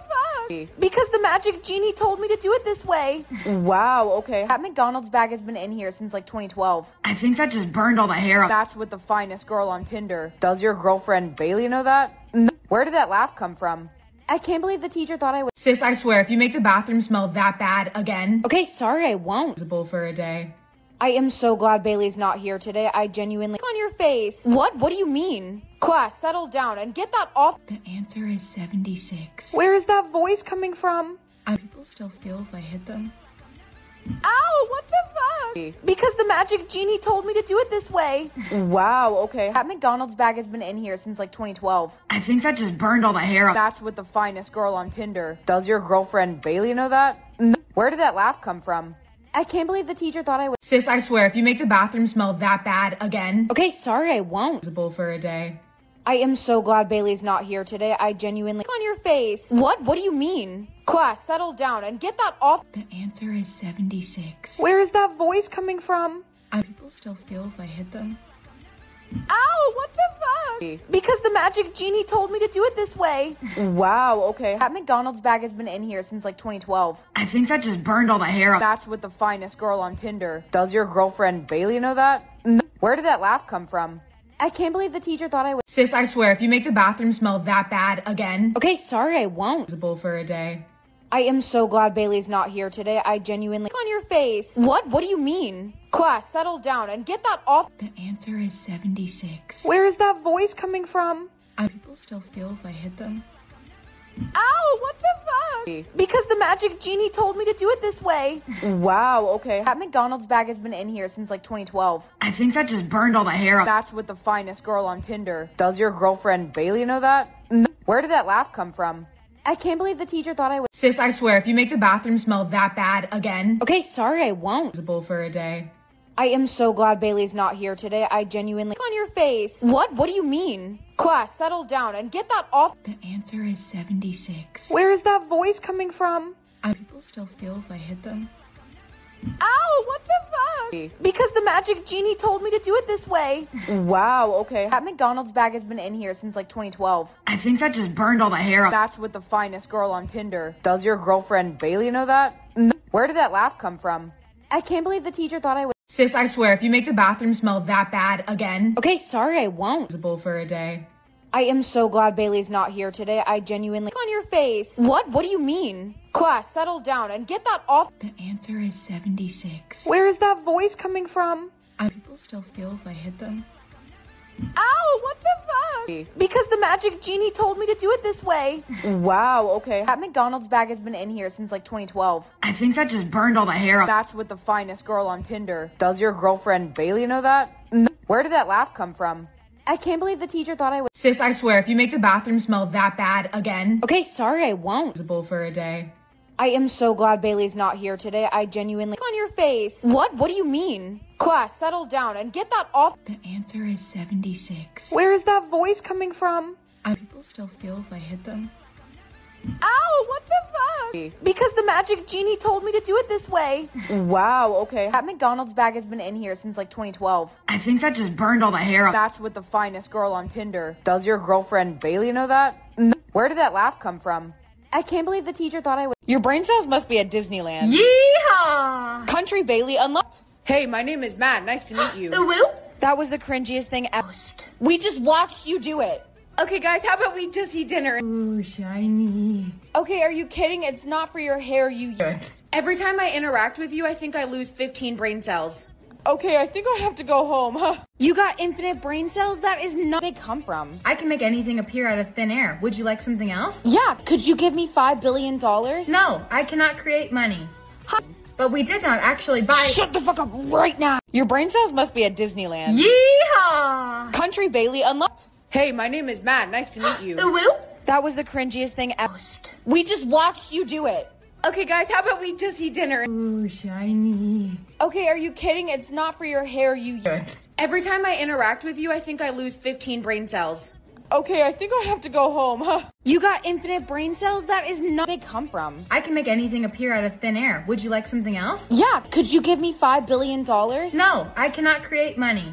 [SPEAKER 1] fuck? Because the magic genie told me to do it this way. Wow, okay. That McDonald's bag has been in here since like 2012.
[SPEAKER 2] I think that just burned all the hair off.
[SPEAKER 1] Matched with the finest girl on Tinder. Does your girlfriend Bailey know that? No. Where did that laugh come from? I can't believe the teacher thought I was.
[SPEAKER 2] Sis, I swear, if you make the bathroom smell that bad again,
[SPEAKER 1] Okay, sorry, I won't.
[SPEAKER 2] visible for a day.
[SPEAKER 1] I am so glad Bailey's not here today. I genuinely. On your face. What? What do you mean? Class, settle down and get that off.
[SPEAKER 2] The answer is 76.
[SPEAKER 1] Where is that voice coming from?
[SPEAKER 2] I people still feel if I hit them.
[SPEAKER 1] Ow, what the fuck? Because the magic genie told me to do it this way. Wow, okay. That McDonald's bag has been in here since like 2012.
[SPEAKER 2] I think that just burned all the hair off.
[SPEAKER 1] Matched with the finest girl on Tinder. Does your girlfriend Bailey know that? Where did that laugh come from? I can't believe the teacher thought I was.
[SPEAKER 2] Sis, I swear, if you make the bathroom smell that bad again,
[SPEAKER 1] Okay, sorry, I won't.
[SPEAKER 2] visible for a day.
[SPEAKER 1] I am so glad Bailey's not here today. I genuinely. On your face. What? What do you mean? Class, settle down and get that off.
[SPEAKER 2] The answer is 76.
[SPEAKER 1] Where is that voice coming from?
[SPEAKER 2] I people still feel if I hit them.
[SPEAKER 1] Ow, what the fuck? Because the magic genie told me to do it this way. Wow, okay. That McDonald's bag has been in here since like 2012.
[SPEAKER 2] I think that just burned all the hair off.
[SPEAKER 1] Matched with the finest girl on Tinder. Does your girlfriend Bailey know that? No. Where did that laugh come from? I can't believe the teacher thought I was.
[SPEAKER 2] Sis, I swear, if you make the bathroom smell that bad again,
[SPEAKER 1] Okay, sorry, I won't.
[SPEAKER 2] visible for a day.
[SPEAKER 1] I am so glad Bailey's not here today. I genuinely. On your face. What? What do you mean? Class, settle down and get that off.
[SPEAKER 2] The answer is 76.
[SPEAKER 1] Where is that voice coming from?
[SPEAKER 2] I people still feel if I hit them.
[SPEAKER 1] Ow, what the fuck? Because the magic genie told me to do it this way. wow, okay. That McDonald's bag has been in here since like 2012.
[SPEAKER 2] I think that just burned all the hair off.
[SPEAKER 1] Matched with the finest girl on Tinder. Does your girlfriend Bailey know that? No. Where did that laugh come from? I can't believe the teacher thought I was.
[SPEAKER 2] Sis, I swear, if you make the bathroom smell that bad again,
[SPEAKER 1] Okay, sorry, I won't.
[SPEAKER 2] visible for a day.
[SPEAKER 1] I am so glad Bailey's not here today. I genuinely. On your face. What? What do you mean? Class, settle down and get that off.
[SPEAKER 2] The answer is 76.
[SPEAKER 1] Where is that voice coming from?
[SPEAKER 2] I people still feel if I hit them.
[SPEAKER 1] Ow, what the fuck? Because the magic genie told me to do it this way. wow, okay. That McDonald's bag has been in here since like 2012.
[SPEAKER 2] I think that just burned all the hair off.
[SPEAKER 1] Matched with the finest girl on Tinder. Does your girlfriend Bailey know that? No. Where did that laugh come from? I can't believe the teacher thought I was.
[SPEAKER 2] Sis, I swear, if you make the bathroom smell that bad again,
[SPEAKER 1] Okay, sorry, I won't.
[SPEAKER 2] visible for a day.
[SPEAKER 1] I am so glad Bailey's not here today. I genuinely. On your face. What? What do you mean? Class, settle down and get that off.
[SPEAKER 2] The answer is 76.
[SPEAKER 1] Where is that voice coming from?
[SPEAKER 2] I people still feel if I hit them.
[SPEAKER 1] Ow, what the fuck? Because the magic genie told me to do it this way. *laughs* wow, okay. That McDonald's bag has been in here since like 2012.
[SPEAKER 2] I think that just burned all the hair off.
[SPEAKER 1] Matched with the finest girl on Tinder. Does your girlfriend Bailey know that? Where did that laugh come from? I can't believe the teacher thought I was.
[SPEAKER 2] Sis, I swear, if you make the bathroom smell that bad again,
[SPEAKER 1] Okay, sorry, I won't.
[SPEAKER 2] visible for a day.
[SPEAKER 1] I am so glad Bailey's not here today. I genuinely. On your face. What? What do you mean? Class, settle down and get that off.
[SPEAKER 2] The answer is 76.
[SPEAKER 1] Where is that voice coming from?
[SPEAKER 2] I people still feel if I hit them.
[SPEAKER 1] Ow, what the fuck? Because the magic genie told me to do it this way. wow, okay. That McDonald's bag has been in here since like 2012.
[SPEAKER 2] I think that just burned all the hair off.
[SPEAKER 1] Matched with the finest girl on Tinder. Does your girlfriend Bailey know that? No. Where did that laugh come from? I can't believe the teacher thought I was. Your brain cells must be at Disneyland.
[SPEAKER 2] Yeehaw!
[SPEAKER 1] Country Bailey unlocked. Hey, my name is Matt. Nice to meet you. *gasps*
[SPEAKER 2] Woo?
[SPEAKER 1] That was the cringiest thing ever. We just watched you do it. Okay, guys, how about we just eat dinner?
[SPEAKER 2] Ooh, shiny.
[SPEAKER 1] Okay, are you kidding? It's not for your hair, you. Every time I interact with you, I think I lose 15 brain cells. Okay, I think I have to go home, huh? You got infinite brain cells? That is not they come from.
[SPEAKER 2] I can make anything appear out of thin air. Would you like something else?
[SPEAKER 1] Yeah, could you give me $5 billion?
[SPEAKER 2] No, I cannot create money. Huh? But we did not actually buy.
[SPEAKER 1] Shut the fuck up right now. Your brain cells must be at Disneyland.
[SPEAKER 2] Yeehaw!
[SPEAKER 1] Country Bailey unlocked. Hey, my name is Matt. Nice to meet you. *gasps*
[SPEAKER 2] Woo?
[SPEAKER 1] That was the cringiest thing ever. We just watched you do it. Okay, guys, how about we just eat dinner?
[SPEAKER 2] Ooh, shiny.
[SPEAKER 1] Okay, are you kidding? It's not for your hair, you. Every time I interact with you, I think I lose 15 brain cells. Okay, I think I have to go home, huh? You got infinite brain cells? That is not they come from.
[SPEAKER 2] I can make anything appear out of thin air. Would you like something else?
[SPEAKER 1] Yeah, could you give me $5 billion?
[SPEAKER 2] No, I cannot create money.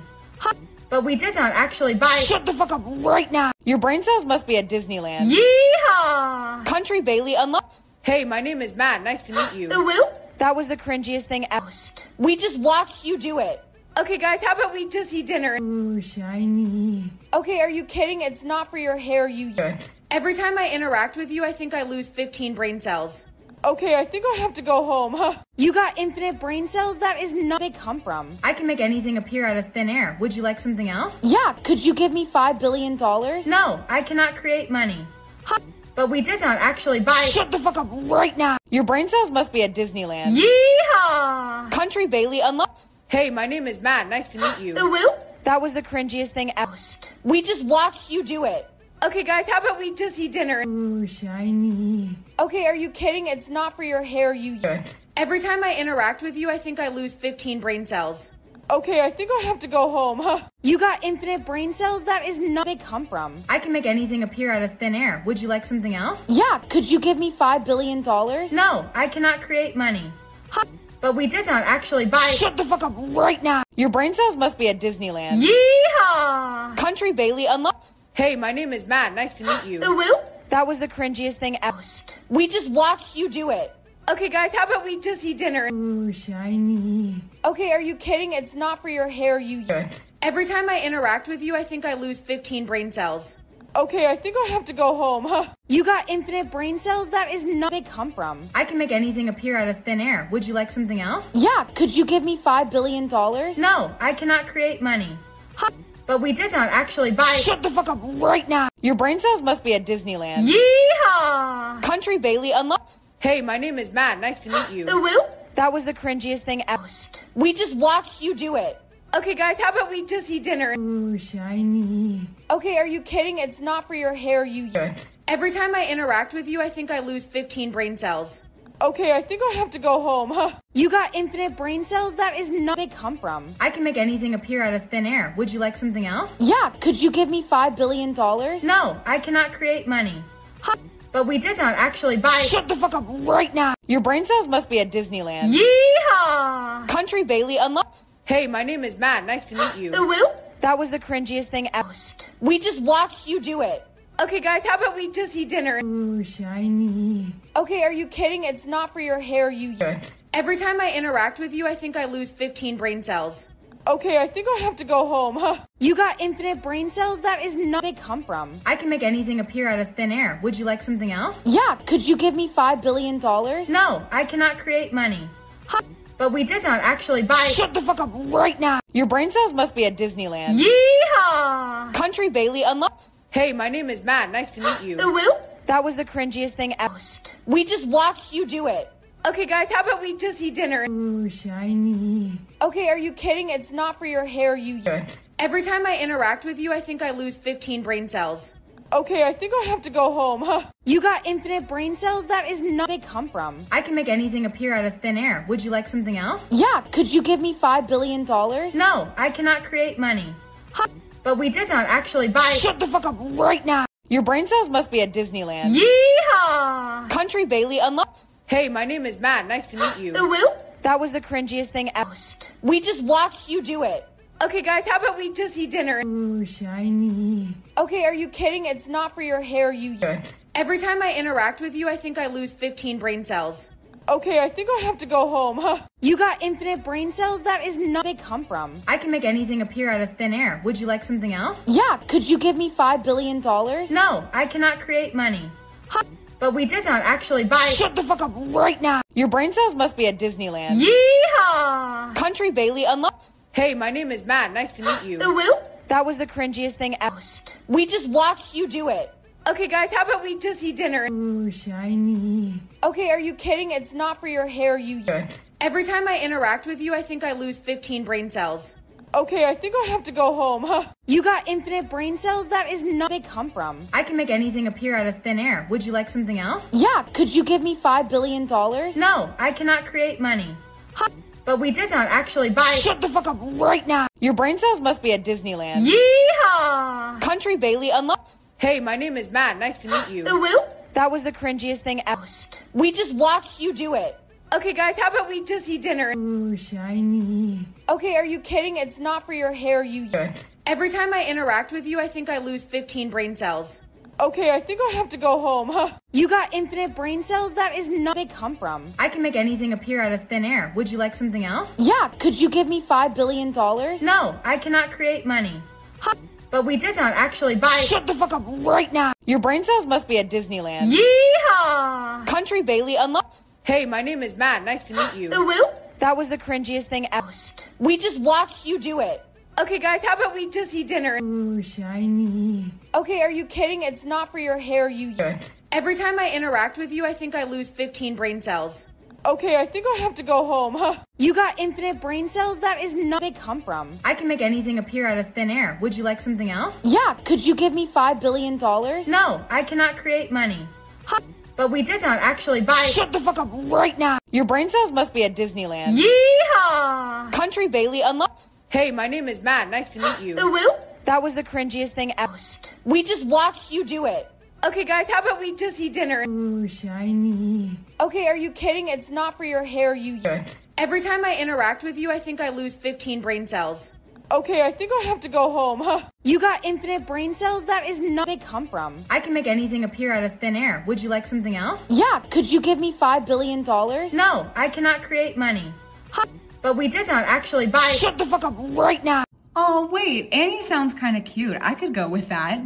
[SPEAKER 2] But we did not actually buy.
[SPEAKER 1] Shut the fuck up right now. Your brain cells must be at Disneyland.
[SPEAKER 2] Yeehaw!
[SPEAKER 1] Country Bailey unlocked. Hey, my name is Matt. Nice to meet you. *gasps*
[SPEAKER 2] Woo?
[SPEAKER 1] That was the cringiest thing ever. We just watched you do it. Okay, guys, how about we just eat dinner?
[SPEAKER 2] Ooh, shiny.
[SPEAKER 1] Okay, are you kidding? It's not for your hair, you. Every time I interact with you, I think I lose 15 brain cells. Okay, I think I have to go home, huh? You got infinite brain cells? That is not they come from.
[SPEAKER 2] I can make anything appear out of thin air. Would you like something else?
[SPEAKER 1] Yeah, could you give me $5 billion?
[SPEAKER 2] No, I cannot create money. Huh? But we did not actually buy.
[SPEAKER 1] Shut the fuck up right now. Your brain cells must be at Disneyland.
[SPEAKER 2] Yeehaw!
[SPEAKER 1] Country Bailey unlocked. Hey, my name is Matt. Nice to meet you.
[SPEAKER 2] Woo?
[SPEAKER 1] That was the cringiest thing ever. We just watched you do it. Okay, guys, how about we just eat dinner?
[SPEAKER 2] Ooh, shiny.
[SPEAKER 1] Okay, are you kidding? It's not for your hair, you. Every time I interact with you, I think I lose 15 brain cells. Okay, I think I have to go home, huh? You got infinite brain cells? That is not they come from.
[SPEAKER 2] I can make anything appear out of thin air. Would you like something else?
[SPEAKER 1] Yeah, could you give me $5 billion?
[SPEAKER 2] No, I cannot create money. Huh? But we did not actually buy.
[SPEAKER 1] Shut the fuck up right now. Your brain cells must be at Disneyland.
[SPEAKER 2] Yeehaw!
[SPEAKER 1] Country Bailey unlocked. Hey, my name is Matt. Nice to meet you. *gasps*
[SPEAKER 2] Woo?
[SPEAKER 1] That was the cringiest thing ever. We just watched you do it. Okay, guys, how about we just eat dinner?
[SPEAKER 2] Ooh, shiny.
[SPEAKER 1] Okay, are you kidding? It's not for your hair, you. Every time I interact with you, I think I lose 15 brain cells.
[SPEAKER 5] Okay, I think I have to go home, huh?
[SPEAKER 1] You got infinite brain cells? That is not where they come from.
[SPEAKER 2] I can make anything appear out of thin air. Would you like something else?
[SPEAKER 1] Yeah, could you give me $5 billion?
[SPEAKER 2] No, I cannot create money. But we did not actually buy.
[SPEAKER 1] Shut the fuck up right now. Your brain cells must be at Disneyland.
[SPEAKER 2] Yeehaw!
[SPEAKER 1] Country Bailey unlocked. Hey, my name is Matt. Nice to meet you. *gasps*
[SPEAKER 2] Woo?
[SPEAKER 1] That was the cringiest thing ever. We just watched you do it. Okay, guys, how about we just eat dinner?
[SPEAKER 2] Ooh, shiny.
[SPEAKER 1] Okay, are you kidding? It's not for your hair, you. Every time I interact with you, I think I lose 15 brain cells.
[SPEAKER 5] Okay, I think I have to go home, huh?
[SPEAKER 1] You got infinite brain cells? That is not they come from.
[SPEAKER 2] I can make anything appear out of thin air. Would you like something else?
[SPEAKER 1] Yeah, could you give me $5 billion?
[SPEAKER 2] No, I cannot create money. Huh? But we did not actually buy.
[SPEAKER 1] Shut the fuck up right now. Your brain cells must be at Disneyland.
[SPEAKER 2] Yeehaw!
[SPEAKER 1] Country Bailey unlocked. Hey, my name is Matt. Nice to meet you.
[SPEAKER 2] Uh, the woo?
[SPEAKER 1] That was the cringiest thing ever. We just watched you do it. Okay, guys, how about we just eat dinner?
[SPEAKER 2] Ooh, shiny.
[SPEAKER 1] Okay, are you kidding? It's not for your hair, you. Every time I interact with you, I think I lose 15 brain cells.
[SPEAKER 5] Okay, I think I have to go home, huh?
[SPEAKER 1] You got infinite brain cells? That is not they come from.
[SPEAKER 2] I can make anything appear out of thin air. Would you like something else?
[SPEAKER 1] Yeah, could you give me $5 billion?
[SPEAKER 2] No, I cannot create money. But we did not actually buy.
[SPEAKER 1] Shut the fuck up right now. Your brain cells must be at Disneyland.
[SPEAKER 2] Yeehaw!
[SPEAKER 1] Country Bailey unlocked. Hey, my name is Matt. Nice to meet you. *gasps*
[SPEAKER 2] The woo?
[SPEAKER 1] That was the cringiest thing ever. We just watched you do it. Okay, guys, how about we just eat dinner?
[SPEAKER 2] Ooh, shiny.
[SPEAKER 1] Okay, are you kidding? It's not for your hair, you. Every time I interact with you, I think I lose 15 brain cells.
[SPEAKER 5] Okay, I think I have to go home, huh?
[SPEAKER 1] You got infinite brain cells? That is not they come from.
[SPEAKER 2] I can make anything appear out of thin air. Would you like something else?
[SPEAKER 1] Yeah, could you give me $5 billion?
[SPEAKER 2] No, I cannot create money. But we did not actually buy.
[SPEAKER 1] Shut the fuck up right now. Your brain cells must be at Disneyland.
[SPEAKER 2] Yeehaw!
[SPEAKER 1] Country Bailey unlocked. Hey, my name is Matt. Nice to meet you. *gasps*
[SPEAKER 2] Woo?
[SPEAKER 1] That was the cringiest thing ever. We just watched you do it. Okay, guys, how about we just eat dinner?
[SPEAKER 2] Ooh, shiny.
[SPEAKER 1] Okay, are you kidding? It's not for your hair, you. Every time I interact with you, I think I lose 15 brain cells.
[SPEAKER 5] Okay, I think I have to go home, huh?
[SPEAKER 1] You got infinite brain cells? That is not they come from.
[SPEAKER 2] I can make anything appear out of thin air. Would you like something else?
[SPEAKER 1] Yeah, could you give me $5 billion?
[SPEAKER 2] No, I cannot create money. Huh? But we did not actually buy.
[SPEAKER 1] Shut the fuck up right now. Your brain cells must be at Disneyland.
[SPEAKER 2] Yeehaw!
[SPEAKER 1] Country Bailey unlocked. Hey, my name is Matt. Nice to meet you. *gasps*
[SPEAKER 2] The woo?
[SPEAKER 1] That was the cringiest thing ever. We just watched you do it. Okay, guys, how about we just eat dinner?
[SPEAKER 2] Ooh, shiny.
[SPEAKER 1] Okay, are you kidding? It's not for your hair, you. Every time I interact with you, I think I lose 15 brain cells.
[SPEAKER 5] Okay, I think I have to go home, huh?
[SPEAKER 1] You got infinite brain cells? That is not they come from.
[SPEAKER 2] I can make anything appear out of thin air. Would you like something else?
[SPEAKER 1] Yeah, could you give me $5 billion?
[SPEAKER 2] No, I cannot create money. But we did not actually buy.
[SPEAKER 1] Shut the fuck up right now. Your brain cells must be at Disneyland.
[SPEAKER 2] Yeehaw!
[SPEAKER 1] Country Bailey unlocked. Hey, my name is Matt. Nice to meet you. *gasps*
[SPEAKER 2] The woo?
[SPEAKER 1] That was the cringiest thing ever. We just watched you do it. Okay, guys, how about we just eat dinner?
[SPEAKER 2] Ooh, shiny.
[SPEAKER 1] Okay, are you kidding? It's not for your hair, you. Every time I interact with you, I think I lose 15 brain cells.
[SPEAKER 5] Okay, I think I have to go home, huh?
[SPEAKER 1] You got infinite brain cells? That is not they come from.
[SPEAKER 2] I can make anything appear out of thin air. Would you like something else?
[SPEAKER 1] Yeah, could you give me $5 billion?
[SPEAKER 2] No, I cannot create money. But we did not actually buy.
[SPEAKER 1] Shut the fuck up right now. Your brain cells must be at Disneyland.
[SPEAKER 2] Yeehaw!
[SPEAKER 1] Country Bailey unlocked. Hey, my name is Matt. Nice to meet you. *gasps*
[SPEAKER 2] Woo?
[SPEAKER 1] That was the cringiest thing ever. We just watched you do it. Okay, guys, how about we just eat dinner?
[SPEAKER 2] Ooh, shiny.
[SPEAKER 1] Okay, are you kidding? It's not for your hair, you. Every time I interact with you, I think I lose 15 brain cells.
[SPEAKER 5] Okay, I think I have to go home, huh?
[SPEAKER 1] You got infinite brain cells? That is not they come from.
[SPEAKER 2] I can make anything appear out of thin air. Would you like something else?
[SPEAKER 1] Yeah, could you give me $5 billion?
[SPEAKER 2] No, I cannot create money. Huh? But we did not actually buy.
[SPEAKER 1] Shut the fuck up right now. Your brain cells must be at Disneyland.
[SPEAKER 2] Yeehaw!
[SPEAKER 1] Country Bailey unlocked. Hey, my name is Matt. Nice to meet you.
[SPEAKER 2] Uh, the woo?
[SPEAKER 1] That was the cringiest thing ever. We just watched you do it. Okay, guys, how about we just eat dinner?
[SPEAKER 2] Ooh, shiny.
[SPEAKER 1] Okay, are you kidding? It's not for your hair, you. Every time I interact with you, I think I lose 15 brain cells.
[SPEAKER 5] Okay, I think I have to go home, huh?
[SPEAKER 1] You got infinite brain cells? That is not they come from.
[SPEAKER 2] I can make anything appear out of thin air. Would you like something else?
[SPEAKER 1] Yeah, could you give me $5 billion?
[SPEAKER 2] No, I cannot create money. Huh? But we did not actually buy.
[SPEAKER 1] Shut the fuck up right now.
[SPEAKER 4] Oh, wait, Annie sounds kind of cute. I could go with that.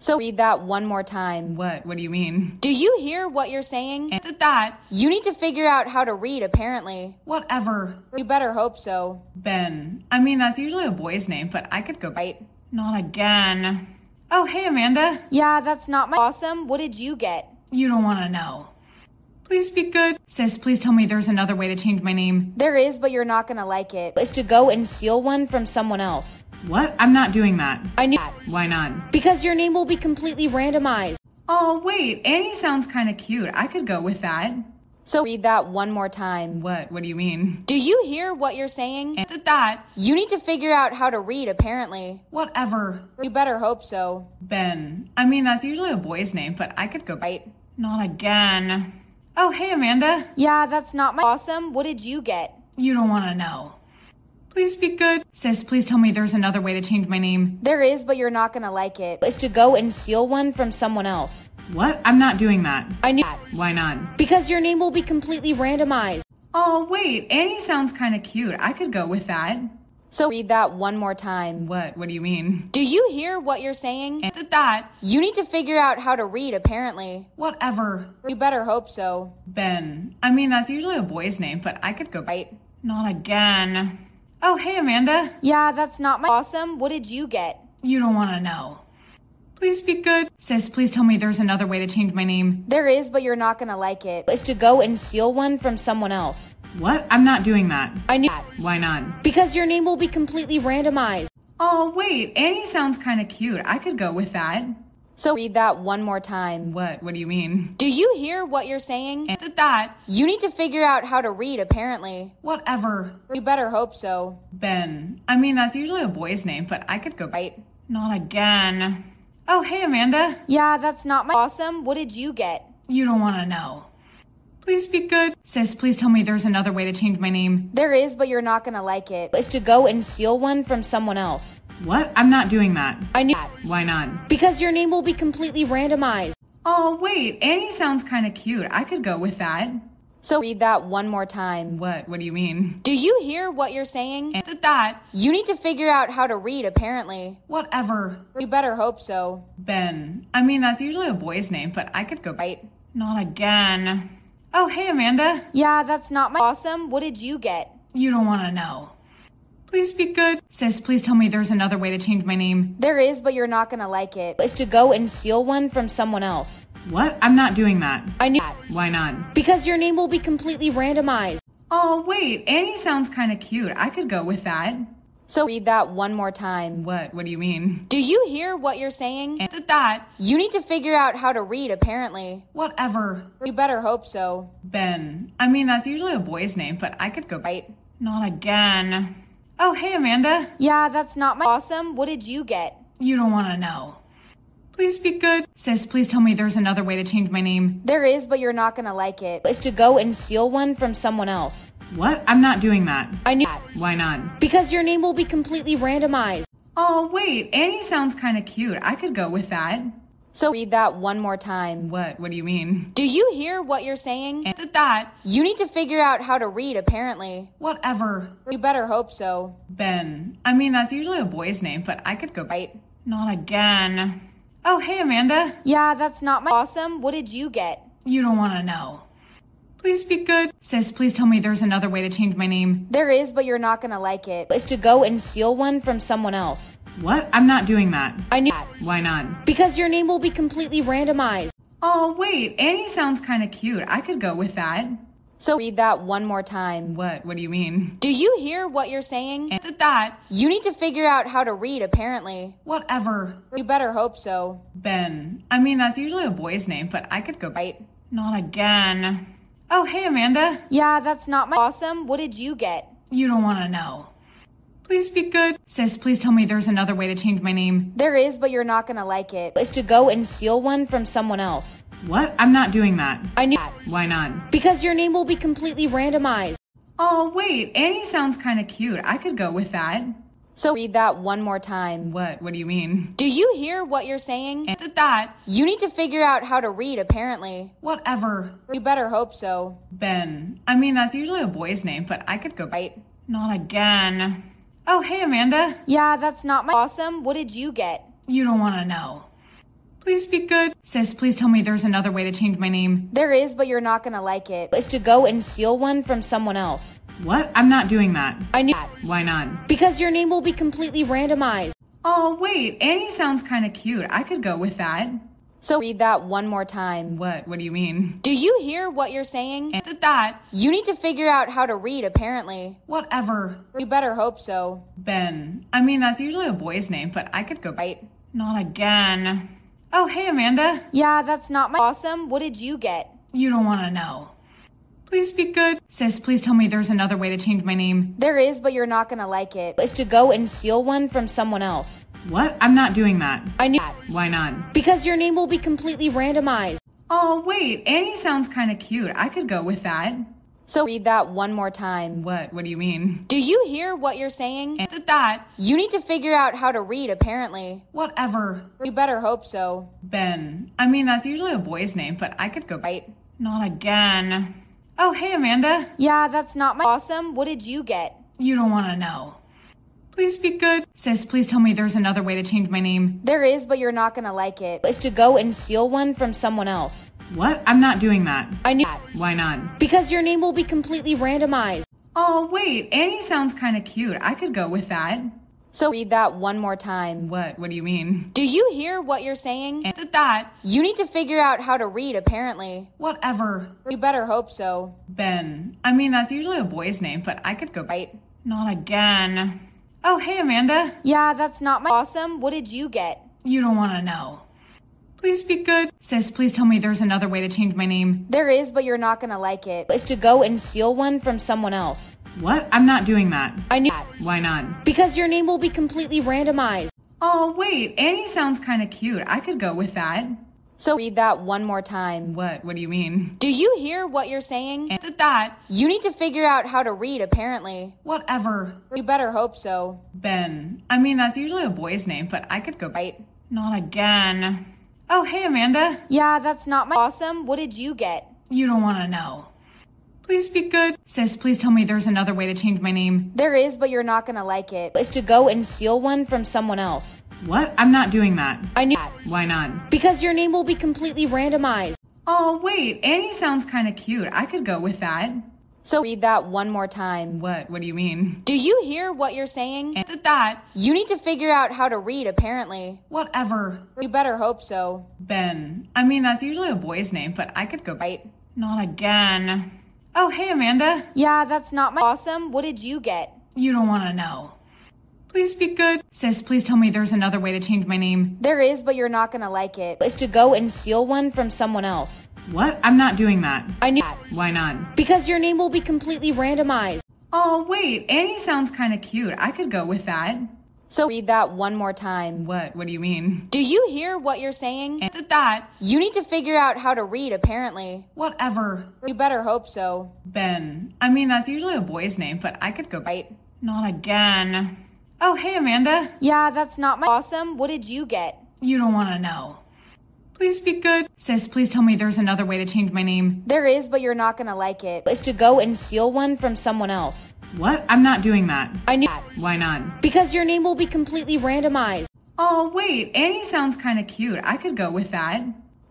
[SPEAKER 1] So read that one more time.
[SPEAKER 4] What? What do you mean?
[SPEAKER 1] Do you hear what you're saying?
[SPEAKER 4] Answered that.
[SPEAKER 1] You need to figure out how to read, apparently.
[SPEAKER 4] Whatever.
[SPEAKER 1] You better hope so.
[SPEAKER 4] Ben. I mean, that's usually a boy's name, but I could go.
[SPEAKER 1] Right?
[SPEAKER 4] Not again. Oh, hey, Amanda.
[SPEAKER 1] Yeah, that's not my. Awesome. What did you get?
[SPEAKER 4] You don't want to know. Please be good. Sis, please tell me there's another way to change my name.
[SPEAKER 1] There is, but you're not gonna like it. It's to go and steal one from someone else.
[SPEAKER 4] What? I'm not doing that.
[SPEAKER 1] I knew that.
[SPEAKER 4] Why not?
[SPEAKER 1] Because your name will be completely randomized.
[SPEAKER 4] Oh, wait, Annie sounds kind of cute. I could go with that.
[SPEAKER 1] So read that one more time.
[SPEAKER 4] What? What do you mean?
[SPEAKER 1] Do you hear what you're saying?
[SPEAKER 4] Answered that.
[SPEAKER 1] You need to figure out how to read, apparently.
[SPEAKER 4] Whatever.
[SPEAKER 1] You better hope so.
[SPEAKER 4] Ben. I mean, that's usually a boy's name, but I could go.
[SPEAKER 1] Right?
[SPEAKER 4] Not again. Oh, hey, Amanda.
[SPEAKER 1] Yeah, that's not my. Awesome. What did you get?
[SPEAKER 4] You don't want to know. Please be good. Sis, please tell me there's another way to change my name.
[SPEAKER 1] There is, but you're not gonna like it. It's to go and steal one from someone else.
[SPEAKER 4] What? I'm not doing that.
[SPEAKER 1] I knew that.
[SPEAKER 4] Why not?
[SPEAKER 1] Because your name will be completely randomized.
[SPEAKER 4] Oh, wait, Annie sounds kind of cute. I could go with that.
[SPEAKER 1] So read that one more time.
[SPEAKER 4] What? What do you mean?
[SPEAKER 1] Do you hear what you're saying?
[SPEAKER 4] Answered that.
[SPEAKER 1] You need to figure out how to read, apparently.
[SPEAKER 4] Whatever.
[SPEAKER 1] You better hope so.
[SPEAKER 4] Ben. I mean, that's usually a boy's name, but I could go.
[SPEAKER 1] Right?
[SPEAKER 4] Not again. Oh, hey, Amanda.
[SPEAKER 1] Yeah, that's not my. Awesome. What did you get?
[SPEAKER 4] You don't want to know. Please be good. Sis, please tell me there's another way to change my name.
[SPEAKER 1] There is, but you're not gonna like it. It's to go and steal one from someone else.
[SPEAKER 4] What? I'm not doing that.
[SPEAKER 1] I knew that.
[SPEAKER 4] Why not?
[SPEAKER 1] Because your name will be completely randomized.
[SPEAKER 4] Oh, wait, Annie sounds kind of cute. I could go with that.
[SPEAKER 1] So read that one more time.
[SPEAKER 4] What? What do you mean?
[SPEAKER 1] Do you hear what you're saying?
[SPEAKER 4] Answered that.
[SPEAKER 1] You need to figure out how to read, apparently.
[SPEAKER 4] Whatever.
[SPEAKER 1] You better hope so.
[SPEAKER 4] Ben. I mean, that's usually a boy's name, but I could go.
[SPEAKER 1] Right?
[SPEAKER 4] Not again. Oh, hey, Amanda.
[SPEAKER 1] Yeah, that's not my. Awesome. What did you get?
[SPEAKER 4] You don't want to know. Please be good. Sis, please tell me there's another way to change my name.
[SPEAKER 1] There is, but you're not gonna like it. It's to go and steal one from someone else.
[SPEAKER 4] What? I'm not doing that.
[SPEAKER 1] I knew that.
[SPEAKER 4] Why not?
[SPEAKER 1] Because your name will be completely randomized.
[SPEAKER 4] Oh, wait, Annie sounds kind of cute. I could go with that.
[SPEAKER 1] So read that one more time.
[SPEAKER 4] What? What do you mean?
[SPEAKER 1] Do you hear what you're saying?
[SPEAKER 4] Answered that.
[SPEAKER 1] You need to figure out how to read, apparently.
[SPEAKER 4] Whatever.
[SPEAKER 1] You better hope so.
[SPEAKER 4] Ben. I mean, that's usually a boy's name, but I could go.
[SPEAKER 1] Right?
[SPEAKER 4] Not again. Oh, hey, Amanda.
[SPEAKER 1] Yeah, that's not my. Awesome. What did you get?
[SPEAKER 4] You don't want to know. Please be good. Sis, please tell me there's another way to change my name.
[SPEAKER 1] There is, but you're not gonna like it. It's to go and steal one from someone else.
[SPEAKER 4] What? I'm not doing that.
[SPEAKER 1] I knew that.
[SPEAKER 4] Why not?
[SPEAKER 1] Because your name will be completely randomized.
[SPEAKER 4] Oh, wait, Annie sounds kind of cute. I could go with that.
[SPEAKER 1] So read that one more time.
[SPEAKER 4] What? What do you mean?
[SPEAKER 1] Do you hear what you're saying?
[SPEAKER 4] Answered that.
[SPEAKER 1] You need to figure out how to read, apparently.
[SPEAKER 4] Whatever.
[SPEAKER 1] You better hope so.
[SPEAKER 4] Ben. I mean, that's usually a boy's name, but I could go.
[SPEAKER 1] Right?
[SPEAKER 4] Not again. Oh, hey, Amanda.
[SPEAKER 1] Yeah, that's not my. Awesome. What did you get?
[SPEAKER 4] You don't want to know. Please be good. Sis, please tell me there's another way to change my name.
[SPEAKER 1] There is, but you're not gonna like it. It's to go and steal one from someone else.
[SPEAKER 4] What? I'm not doing that.
[SPEAKER 1] I knew that.
[SPEAKER 4] Why not?
[SPEAKER 1] Because your name will be completely randomized.
[SPEAKER 4] Oh, wait, Annie sounds kind of cute. I could go with that.
[SPEAKER 1] So read that one more time.
[SPEAKER 4] What? What do you mean?
[SPEAKER 1] Do you hear what you're saying?
[SPEAKER 4] Answered that.
[SPEAKER 1] You need to figure out how to read, apparently.
[SPEAKER 4] Whatever.
[SPEAKER 1] You better hope so.
[SPEAKER 4] Ben. I mean, that's usually a boy's name, but I could go.
[SPEAKER 1] Right?
[SPEAKER 4] Not again. Oh, hey, Amanda.
[SPEAKER 1] Yeah, that's not my. Awesome. What did you get?
[SPEAKER 4] You don't want to know. Please be good. Sis, please tell me there's another way to change my name.
[SPEAKER 1] There is, but you're not gonna like it. It's to go and steal one from someone else.
[SPEAKER 4] What? I'm not doing that.
[SPEAKER 1] I knew that.
[SPEAKER 4] Why not?
[SPEAKER 1] Because your name will be completely randomized.
[SPEAKER 4] Oh, wait, Annie sounds kind of cute. I could go with that.
[SPEAKER 1] So read that one more time.
[SPEAKER 4] What? What do you mean?
[SPEAKER 1] Do you hear what you're saying?
[SPEAKER 4] Answered that.
[SPEAKER 1] You need to figure out how to read, apparently.
[SPEAKER 4] Whatever.
[SPEAKER 1] You better hope so.
[SPEAKER 4] Ben. I mean, that's usually a boy's name, but I could go.
[SPEAKER 1] Right?
[SPEAKER 4] Not again. Oh, hey, Amanda.
[SPEAKER 1] Yeah, that's not my. Awesome. What did you get?
[SPEAKER 4] You don't want to know. Please be good. Sis, please tell me there's another way to change my name.
[SPEAKER 1] There is, but you're not gonna like it. It's to go and steal one from someone else.
[SPEAKER 4] What? I'm not doing that.
[SPEAKER 1] I knew that.
[SPEAKER 4] Why not?
[SPEAKER 1] Because your name will be completely randomized.
[SPEAKER 4] Oh, wait, Annie sounds kind of cute. I could go with that.
[SPEAKER 1] So read that one more time.
[SPEAKER 4] What? What do you mean?
[SPEAKER 1] Do you hear what you're saying?
[SPEAKER 4] Answered that.
[SPEAKER 1] You need to figure out how to read, apparently.
[SPEAKER 4] Whatever.
[SPEAKER 1] You better hope so.
[SPEAKER 4] Ben. I mean, that's usually a boy's name, but I could go.
[SPEAKER 1] Right?
[SPEAKER 4] Not again. Oh, hey, Amanda.
[SPEAKER 1] Yeah, that's not my awesome. What did you get?
[SPEAKER 4] You don't want to know. Please be good. Sis, please tell me there's another way to change my name.
[SPEAKER 1] There is, but you're not gonna like it.
[SPEAKER 6] Is to go and steal one from someone else.
[SPEAKER 4] What? I'm not doing that.
[SPEAKER 6] I knew that.
[SPEAKER 4] Why not?
[SPEAKER 6] Because your name will be completely randomized.
[SPEAKER 4] Oh, wait. Annie sounds kind of cute. I could go with that.
[SPEAKER 1] So read that one more time.
[SPEAKER 4] What? What do you mean?
[SPEAKER 1] Do you hear what you're saying?
[SPEAKER 4] And did that.
[SPEAKER 1] You need to figure out how to read, apparently.
[SPEAKER 4] Whatever.
[SPEAKER 1] You better hope so.
[SPEAKER 4] Ben. I mean, that's usually a boy's name, but I could go.
[SPEAKER 1] Right?
[SPEAKER 4] Not again. Oh, hey, Amanda.
[SPEAKER 1] Yeah, that's not my awesome. What did you get?
[SPEAKER 4] You don't want to know. Please be good. Sis, please tell me there's another way to change my name.
[SPEAKER 1] There is, but you're not gonna like it.
[SPEAKER 6] Is to go and steal one from someone else.
[SPEAKER 4] What? I'm not doing that.
[SPEAKER 6] I knew that.
[SPEAKER 4] Why not?
[SPEAKER 6] Because your name will be completely randomized.
[SPEAKER 4] Oh, wait. Annie sounds kind of cute. I could go with that.
[SPEAKER 1] So read that one more time.
[SPEAKER 4] What? What do you mean?
[SPEAKER 1] Do you hear what you're saying?
[SPEAKER 4] And that.
[SPEAKER 1] You need to figure out how to read, apparently.
[SPEAKER 4] Whatever.
[SPEAKER 1] You better hope so.
[SPEAKER 4] Ben. I mean, that's usually a boy's name, but I could go.
[SPEAKER 1] Right?
[SPEAKER 4] Not again. Oh, hey, Amanda.
[SPEAKER 1] Yeah, that's not my awesome. What did you get?
[SPEAKER 4] You don't want to know. Please be good. Sis, please tell me there's another way to change my name.
[SPEAKER 1] There is, but you're not gonna like it.
[SPEAKER 6] Is to go and steal one from someone else.
[SPEAKER 4] What? I'm not doing that.
[SPEAKER 6] I knew that.
[SPEAKER 4] Why not?
[SPEAKER 6] Because your name will be completely randomized.
[SPEAKER 4] Oh, wait. Annie sounds kind of cute. I could go with that.
[SPEAKER 1] So read that one more time.
[SPEAKER 4] What? What do you mean?
[SPEAKER 1] Do you hear what you're saying?
[SPEAKER 4] And did that.
[SPEAKER 1] You need to figure out how to read, apparently.
[SPEAKER 4] Whatever.
[SPEAKER 1] You better hope so.
[SPEAKER 4] Ben. I mean, that's usually a boy's name, but I could go.
[SPEAKER 1] Right?
[SPEAKER 4] Not again. Oh, hey, Amanda.
[SPEAKER 1] Yeah, that's not my awesome. What did you get?
[SPEAKER 4] You don't want to know. Please be good. Sis, please tell me there's another way to change my name.
[SPEAKER 1] There is, but you're not gonna like it.
[SPEAKER 6] Is to go and steal one from someone else.
[SPEAKER 4] What? I'm not doing that.
[SPEAKER 6] I knew that.
[SPEAKER 4] Why not?
[SPEAKER 6] Because your name will be completely randomized.
[SPEAKER 4] Oh, wait. Annie sounds kind of cute. I could go with that.
[SPEAKER 1] So read that one more time.
[SPEAKER 4] What? What do you mean?
[SPEAKER 1] Do you hear what you're saying?
[SPEAKER 4] And did that.
[SPEAKER 1] You need to figure out how to read, apparently.
[SPEAKER 4] Whatever.
[SPEAKER 1] You better hope so.
[SPEAKER 4] Ben. I mean, that's usually a boy's name, but I could go.
[SPEAKER 1] Right?
[SPEAKER 4] Not again. Oh, hey, Amanda.
[SPEAKER 1] Yeah, that's not my awesome. What did you get?
[SPEAKER 4] You don't want to know. Please be good. Sis, please tell me there's another way to change my name.
[SPEAKER 1] There is, but you're not gonna like it.
[SPEAKER 6] Is to go and steal one from someone else.
[SPEAKER 4] What? I'm not doing that.
[SPEAKER 6] I knew that.
[SPEAKER 4] Why not?
[SPEAKER 6] Because your name will be completely randomized.
[SPEAKER 4] Oh, wait. Annie sounds kind of cute. I could go with that.
[SPEAKER 1] So read that one more time.
[SPEAKER 4] What? What do you mean?
[SPEAKER 1] Do you hear what you're saying?
[SPEAKER 4] And did that.
[SPEAKER 1] You need to figure out how to read, apparently.
[SPEAKER 4] Whatever.
[SPEAKER 1] You better hope so.
[SPEAKER 4] Ben. I mean, that's usually a boy's name, but I could go.
[SPEAKER 1] Right?
[SPEAKER 4] Not again. Oh, hey, Amanda.
[SPEAKER 1] Yeah, that's not my awesome. What did you get?
[SPEAKER 4] You don't want to know. Please be good. Sis, please tell me there's another way to change my name.
[SPEAKER 1] There is, but you're not gonna like it.
[SPEAKER 6] Is to go and steal one from someone else.
[SPEAKER 4] What? I'm not doing that.
[SPEAKER 6] I knew that.
[SPEAKER 4] Why not?
[SPEAKER 6] Because your name will be completely randomized.
[SPEAKER 4] Oh, wait. Annie sounds kind of cute. I could go with that.
[SPEAKER 1] So read that one more time.
[SPEAKER 4] What? What do you mean?
[SPEAKER 1] Do you hear what you're saying?
[SPEAKER 4] And that.
[SPEAKER 1] You need to figure out how to read, apparently.
[SPEAKER 4] Whatever.
[SPEAKER 1] You better hope so.
[SPEAKER 4] Ben. I mean, that's usually a boy's name, but I could go.
[SPEAKER 1] Right?
[SPEAKER 4] Not again. Oh, hey, Amanda.
[SPEAKER 1] Yeah, that's not my awesome. What did you get?
[SPEAKER 4] You don't want to know. Please be good. Sis, please tell me there's another way to change my name.
[SPEAKER 1] There is, but you're not gonna like it.
[SPEAKER 6] Is to go and steal one from someone else.
[SPEAKER 4] What? I'm not doing that.
[SPEAKER 6] I knew that.
[SPEAKER 4] Why not?
[SPEAKER 6] Because your name will be completely randomized.
[SPEAKER 4] Oh, wait. Annie sounds kind of cute. I could go with that.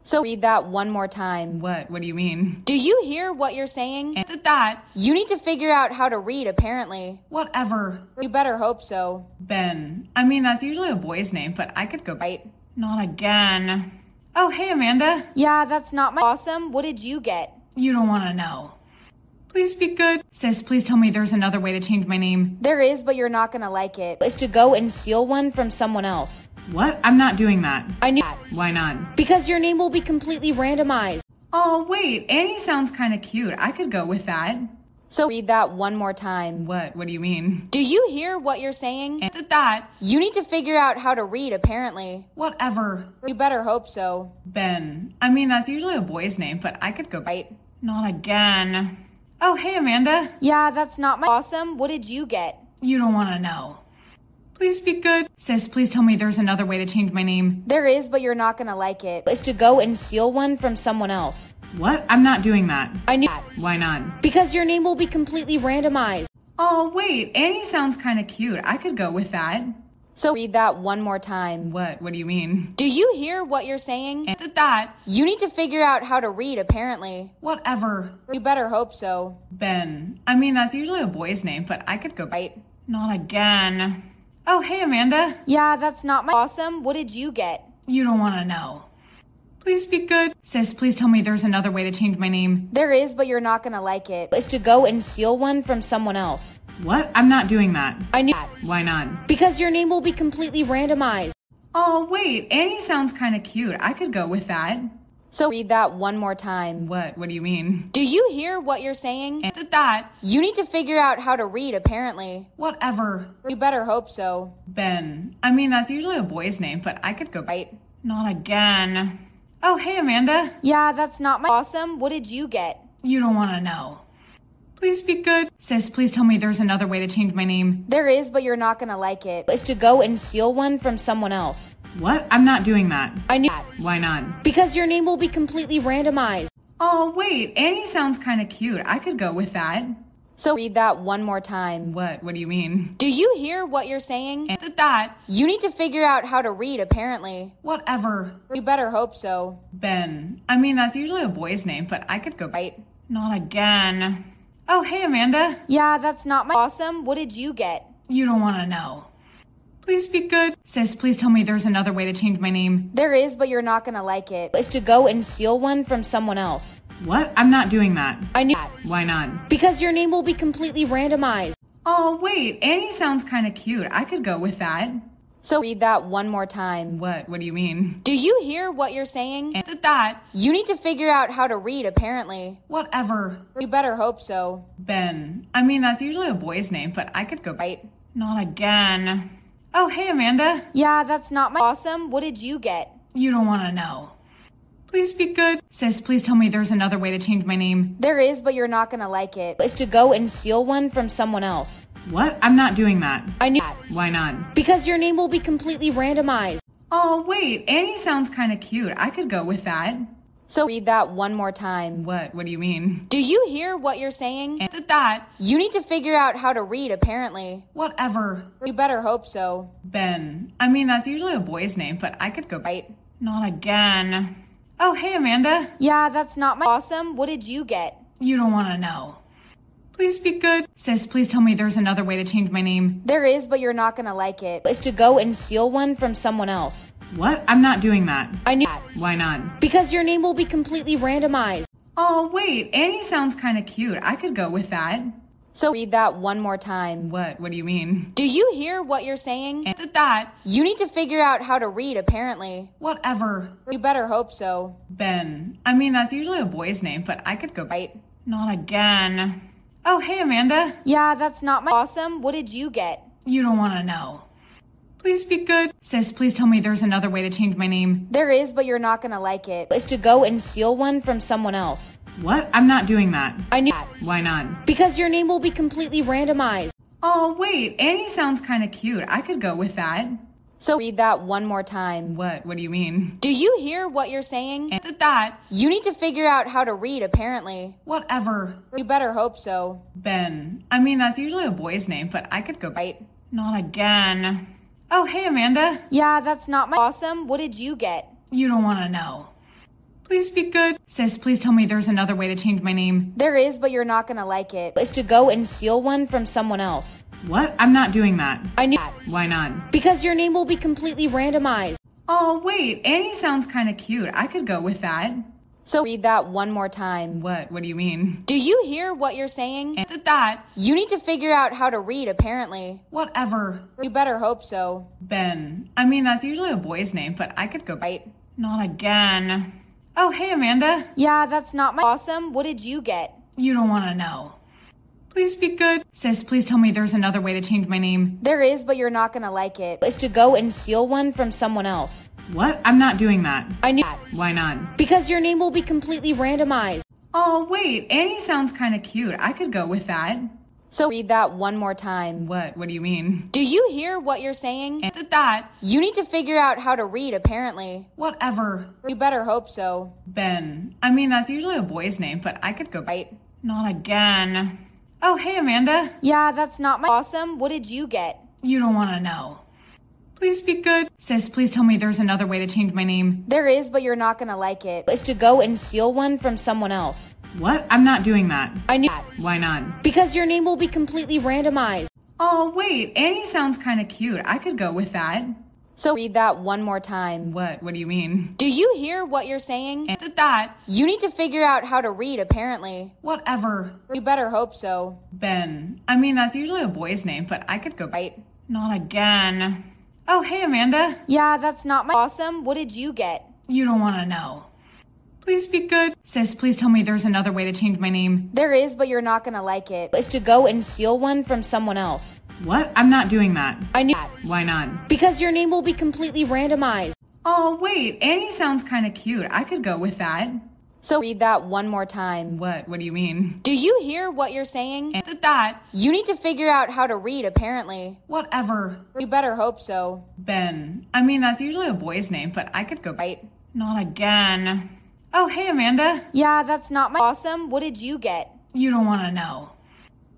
[SPEAKER 1] So read that one more time.
[SPEAKER 4] What? What do you mean?
[SPEAKER 1] Do you hear what you're saying?
[SPEAKER 4] And did that.
[SPEAKER 1] You need to figure out how to read, apparently.
[SPEAKER 4] Whatever.
[SPEAKER 1] You better hope so.
[SPEAKER 4] Ben. I mean, that's usually a boy's name, but I could go.
[SPEAKER 1] Right?
[SPEAKER 4] Not again. Oh, hey, Amanda.
[SPEAKER 1] Yeah, that's not my awesome. What did you get?
[SPEAKER 4] You don't want to know. Please be good. Sis, please tell me there's another way to change my name.
[SPEAKER 1] There is, but you're not gonna like it.
[SPEAKER 6] Is to go and steal one from someone else.
[SPEAKER 4] What? I'm not doing that.
[SPEAKER 6] I knew that.
[SPEAKER 4] Why not?
[SPEAKER 6] Because your name will be completely randomized.
[SPEAKER 4] Oh, wait. Annie sounds kind of cute. I could go with that.
[SPEAKER 1] So read that one more time.
[SPEAKER 4] What? What do you mean?
[SPEAKER 1] Do you hear what you're saying?
[SPEAKER 4] And did that.
[SPEAKER 1] You need to figure out how to read, apparently.
[SPEAKER 4] Whatever.
[SPEAKER 1] You better hope so.
[SPEAKER 4] Ben. I mean, that's usually a boy's name, but I could go.
[SPEAKER 1] Right?
[SPEAKER 4] Not again. Oh, hey, Amanda.
[SPEAKER 1] Yeah, that's not my awesome. What did you get?
[SPEAKER 4] You don't want to know. Please be good. Sis, please tell me there's another way to change my name.
[SPEAKER 1] There is, but you're not gonna like it.
[SPEAKER 6] Is to go and steal one from someone else.
[SPEAKER 4] What? I'm not doing that.
[SPEAKER 6] I knew that.
[SPEAKER 4] Why not?
[SPEAKER 6] Because your name will be completely randomized.
[SPEAKER 4] Oh, wait, Annie sounds kind of cute. I could go with that.
[SPEAKER 1] So read that one more time.
[SPEAKER 4] What? What do you mean?
[SPEAKER 1] Do you hear what you're saying?
[SPEAKER 4] Did that.
[SPEAKER 1] You need to figure out how to read, apparently.
[SPEAKER 4] Whatever.
[SPEAKER 1] You better hope so.
[SPEAKER 4] Ben. I mean, that's usually a boy's name, but I could go.
[SPEAKER 1] Right?
[SPEAKER 4] Not again. Oh, hey, Amanda.
[SPEAKER 1] Yeah, that's not my. Awesome. What did you get?
[SPEAKER 4] You don't want to know. Please be good. Sis, please tell me there's another way to change my name.
[SPEAKER 1] There is, but you're not gonna like it. Is to go and steal one from someone else.
[SPEAKER 4] What? I'm not doing that.
[SPEAKER 1] I knew that.
[SPEAKER 4] Why not?
[SPEAKER 1] Because your name will be completely randomized.
[SPEAKER 4] Oh, wait, Annie sounds kind of cute. I could go with that.
[SPEAKER 1] So read that one more time.
[SPEAKER 4] What? What do you mean?
[SPEAKER 1] Do you hear what you're saying?
[SPEAKER 4] Did that.
[SPEAKER 1] You need to figure out how to read, apparently.
[SPEAKER 4] Whatever.
[SPEAKER 1] You better hope so.
[SPEAKER 4] Ben. I mean, that's usually a boy's name, but I could go.
[SPEAKER 1] Right?
[SPEAKER 4] Not again. Oh, hey, Amanda.
[SPEAKER 1] Yeah, that's not my. Awesome. What did you get?
[SPEAKER 4] You don't want to know. Please be good. Sis, please tell me there's another way to change my name.
[SPEAKER 1] There is, but you're not gonna like it. Is to go and steal one from someone else.
[SPEAKER 4] What? I'm not doing that.
[SPEAKER 1] I knew that.
[SPEAKER 4] Why not?
[SPEAKER 1] Because your name will be completely randomized.
[SPEAKER 4] Oh, wait, Annie sounds kind of cute. I could go with that.
[SPEAKER 1] So read that one more time.
[SPEAKER 4] What? What do you mean?
[SPEAKER 1] Do you hear what you're saying?
[SPEAKER 4] And did that.
[SPEAKER 1] You need to figure out how to read, apparently.
[SPEAKER 4] Whatever.
[SPEAKER 1] You better hope so.
[SPEAKER 4] Ben. I mean, that's usually a boy's name, but I could go.
[SPEAKER 1] Right?
[SPEAKER 4] Not again. Oh, hey, Amanda.
[SPEAKER 1] Yeah, that's not my. Awesome. What did you get?
[SPEAKER 4] You don't want to know. Please be good. Sis, please tell me there's another way to change my name.
[SPEAKER 1] There is, but you're not gonna like it. Is to go and steal one from someone else.
[SPEAKER 4] What? I'm not doing that.
[SPEAKER 1] I knew that.
[SPEAKER 4] Why not?
[SPEAKER 1] Because your name will be completely randomized.
[SPEAKER 4] Oh, wait, Annie sounds kind of cute. I could go with that.
[SPEAKER 1] So read that one more time.
[SPEAKER 4] What? What do you mean?
[SPEAKER 1] Do you hear what you're saying?
[SPEAKER 4] And did that.
[SPEAKER 1] You need to figure out how to read, apparently.
[SPEAKER 4] Whatever.
[SPEAKER 1] You better hope so.
[SPEAKER 4] Ben. I mean, that's usually a boy's name, but I could go.
[SPEAKER 1] Right?
[SPEAKER 4] Not again. Oh, hey, Amanda.
[SPEAKER 1] Yeah, that's not my. Awesome. What did you get?
[SPEAKER 4] You don't want to know. Please be good. Sis, please tell me there's another way to change my name.
[SPEAKER 1] There is, but you're not gonna like it. Is to go and steal one from someone else.
[SPEAKER 4] What? I'm not doing that.
[SPEAKER 1] I knew that.
[SPEAKER 4] Why not?
[SPEAKER 1] Because your name will be completely randomized.
[SPEAKER 4] Oh, wait, Annie sounds kind of cute. I could go with that.
[SPEAKER 1] So read that one more time.
[SPEAKER 4] What? What do you mean?
[SPEAKER 1] Do you hear what you're saying?
[SPEAKER 4] And did that.
[SPEAKER 1] You need to figure out how to read, apparently.
[SPEAKER 4] Whatever.
[SPEAKER 1] You better hope so.
[SPEAKER 4] Ben. I mean, that's usually a boy's name, but I could go.
[SPEAKER 1] Right?
[SPEAKER 4] Not again. Oh, hey, Amanda.
[SPEAKER 1] Yeah, that's not my. Awesome. What did you get?
[SPEAKER 4] You don't want to know. Please be good. Sis, please tell me there's another way to change my name.
[SPEAKER 1] There is, but you're not gonna like it. Is to go and steal one from someone else.
[SPEAKER 4] What? I'm not doing that.
[SPEAKER 1] I knew that.
[SPEAKER 4] Why not?
[SPEAKER 1] Because your name will be completely randomized.
[SPEAKER 4] Oh, wait, Annie sounds kind of cute. I could go with that.
[SPEAKER 1] So read that one more time.
[SPEAKER 4] What? What do you mean?
[SPEAKER 1] Do you hear what you're saying?
[SPEAKER 4] And did that.
[SPEAKER 1] You need to figure out how to read, apparently.
[SPEAKER 4] Whatever.
[SPEAKER 1] You better hope so.
[SPEAKER 4] Ben. I mean, that's usually a boy's name, but I could go.
[SPEAKER 1] Right?
[SPEAKER 4] Not again. Oh, hey, Amanda.
[SPEAKER 1] Yeah, that's not my. Awesome. What did you get?
[SPEAKER 4] You don't want to know. Please be good. Sis, please tell me there's another way to change my name.
[SPEAKER 1] There is, but you're not gonna like it. Is to go and steal one from someone else.
[SPEAKER 4] What? I'm not doing that.
[SPEAKER 1] I knew that.
[SPEAKER 4] Why not?
[SPEAKER 1] Because your name will be completely randomized.
[SPEAKER 4] Oh, wait, Annie sounds kind of cute. I could go with that.
[SPEAKER 1] So read that one more time.
[SPEAKER 4] What? What do you mean?
[SPEAKER 1] Do you hear what you're saying?
[SPEAKER 4] And did that.
[SPEAKER 1] You need to figure out how to read, apparently.
[SPEAKER 4] Whatever.
[SPEAKER 1] You better hope so.
[SPEAKER 4] Ben. I mean, that's usually a boy's name, but I could go.
[SPEAKER 1] Right?
[SPEAKER 4] Not again. Oh, hey, Amanda.
[SPEAKER 1] Yeah, that's not my. Awesome. What did you get?
[SPEAKER 4] You don't want to know. Please be good. Sis, please tell me there's another way to change my name.
[SPEAKER 1] There is, but you're not gonna like it. Is to go and steal one from someone else.
[SPEAKER 4] What? I'm not doing that.
[SPEAKER 1] I knew that.
[SPEAKER 4] Why not?
[SPEAKER 1] Because your name will be completely randomized.
[SPEAKER 4] Oh, wait, Annie sounds kind of cute. I could go with that.
[SPEAKER 1] So read that one more time.
[SPEAKER 4] What? What do you mean?
[SPEAKER 1] Do you hear what you're saying?
[SPEAKER 4] And did that.
[SPEAKER 1] You need to figure out how to read, apparently.
[SPEAKER 4] Whatever.
[SPEAKER 1] You better hope so.
[SPEAKER 4] Ben. I mean, that's usually a boy's name, but I could go.
[SPEAKER 1] Right?
[SPEAKER 4] Not again. Oh, hey, Amanda.
[SPEAKER 1] Yeah, that's not my. Awesome. What did you get?
[SPEAKER 4] You don't want to know. Please be good. Sis, please tell me there's another way to change my name.
[SPEAKER 1] There is, but you're not gonna like it. Is to go and steal one from someone else.
[SPEAKER 4] What? I'm not doing that.
[SPEAKER 1] I knew that.
[SPEAKER 4] Why not?
[SPEAKER 1] Because your name will be completely randomized.
[SPEAKER 4] Oh, wait, Annie sounds kind of cute. I could go with that.
[SPEAKER 1] So read that one more time.
[SPEAKER 4] What? What do you mean?
[SPEAKER 1] Do you hear what you're saying?
[SPEAKER 4] And did that.
[SPEAKER 1] You need to figure out how to read, apparently.
[SPEAKER 4] Whatever.
[SPEAKER 1] You better hope so.
[SPEAKER 4] Ben. I mean, that's usually a boy's name, but I could go.
[SPEAKER 1] Right?
[SPEAKER 4] Not again. Oh, hey, Amanda.
[SPEAKER 1] Yeah, that's not my awesome. What did you get?
[SPEAKER 4] You don't want to know. Please be good. Sis, please tell me there's another way to change my name.
[SPEAKER 1] There is, but you're not gonna like it. It's to go and steal one from someone else.
[SPEAKER 4] What? I'm not doing that.
[SPEAKER 1] I knew that.
[SPEAKER 4] Why not?
[SPEAKER 1] Because your name will be completely randomized.
[SPEAKER 4] Oh, wait. Annie sounds kind of cute. I could go with that.
[SPEAKER 1] So read that one more time.
[SPEAKER 4] What? What do you mean?
[SPEAKER 1] Do you hear what you're saying?
[SPEAKER 4] And that.
[SPEAKER 1] You need to figure out how to read, apparently.
[SPEAKER 4] Whatever.
[SPEAKER 1] You better hope so.
[SPEAKER 4] Ben. I mean, that's usually a boy's name, but I could go.
[SPEAKER 1] Right?
[SPEAKER 4] Not again. Oh, hey, Amanda.
[SPEAKER 1] Yeah, that's not my awesome. What did you get?
[SPEAKER 4] You don't want to know. Please be good. Sis, please tell me there's another way to change my name.
[SPEAKER 1] There is, but you're not gonna like it. It's to go and steal one from someone else.
[SPEAKER 4] What? I'm not doing that.
[SPEAKER 1] I knew that.
[SPEAKER 4] Why not?
[SPEAKER 1] Because your name will be completely randomized.
[SPEAKER 4] Oh, wait. Annie sounds kind of cute. I could go with that.
[SPEAKER 1] So read that one more time.
[SPEAKER 4] What? What do you mean?
[SPEAKER 1] Do you hear what you're saying?
[SPEAKER 4] And that.
[SPEAKER 1] You need to figure out how to read, apparently.
[SPEAKER 4] Whatever.
[SPEAKER 1] You better hope so.
[SPEAKER 4] Ben. I mean, that's usually a boy's name, but I could go.
[SPEAKER 1] Right?
[SPEAKER 4] Not again. Oh, hey, Amanda.
[SPEAKER 1] Yeah, that's not my awesome. What did you get?
[SPEAKER 4] You don't want to know.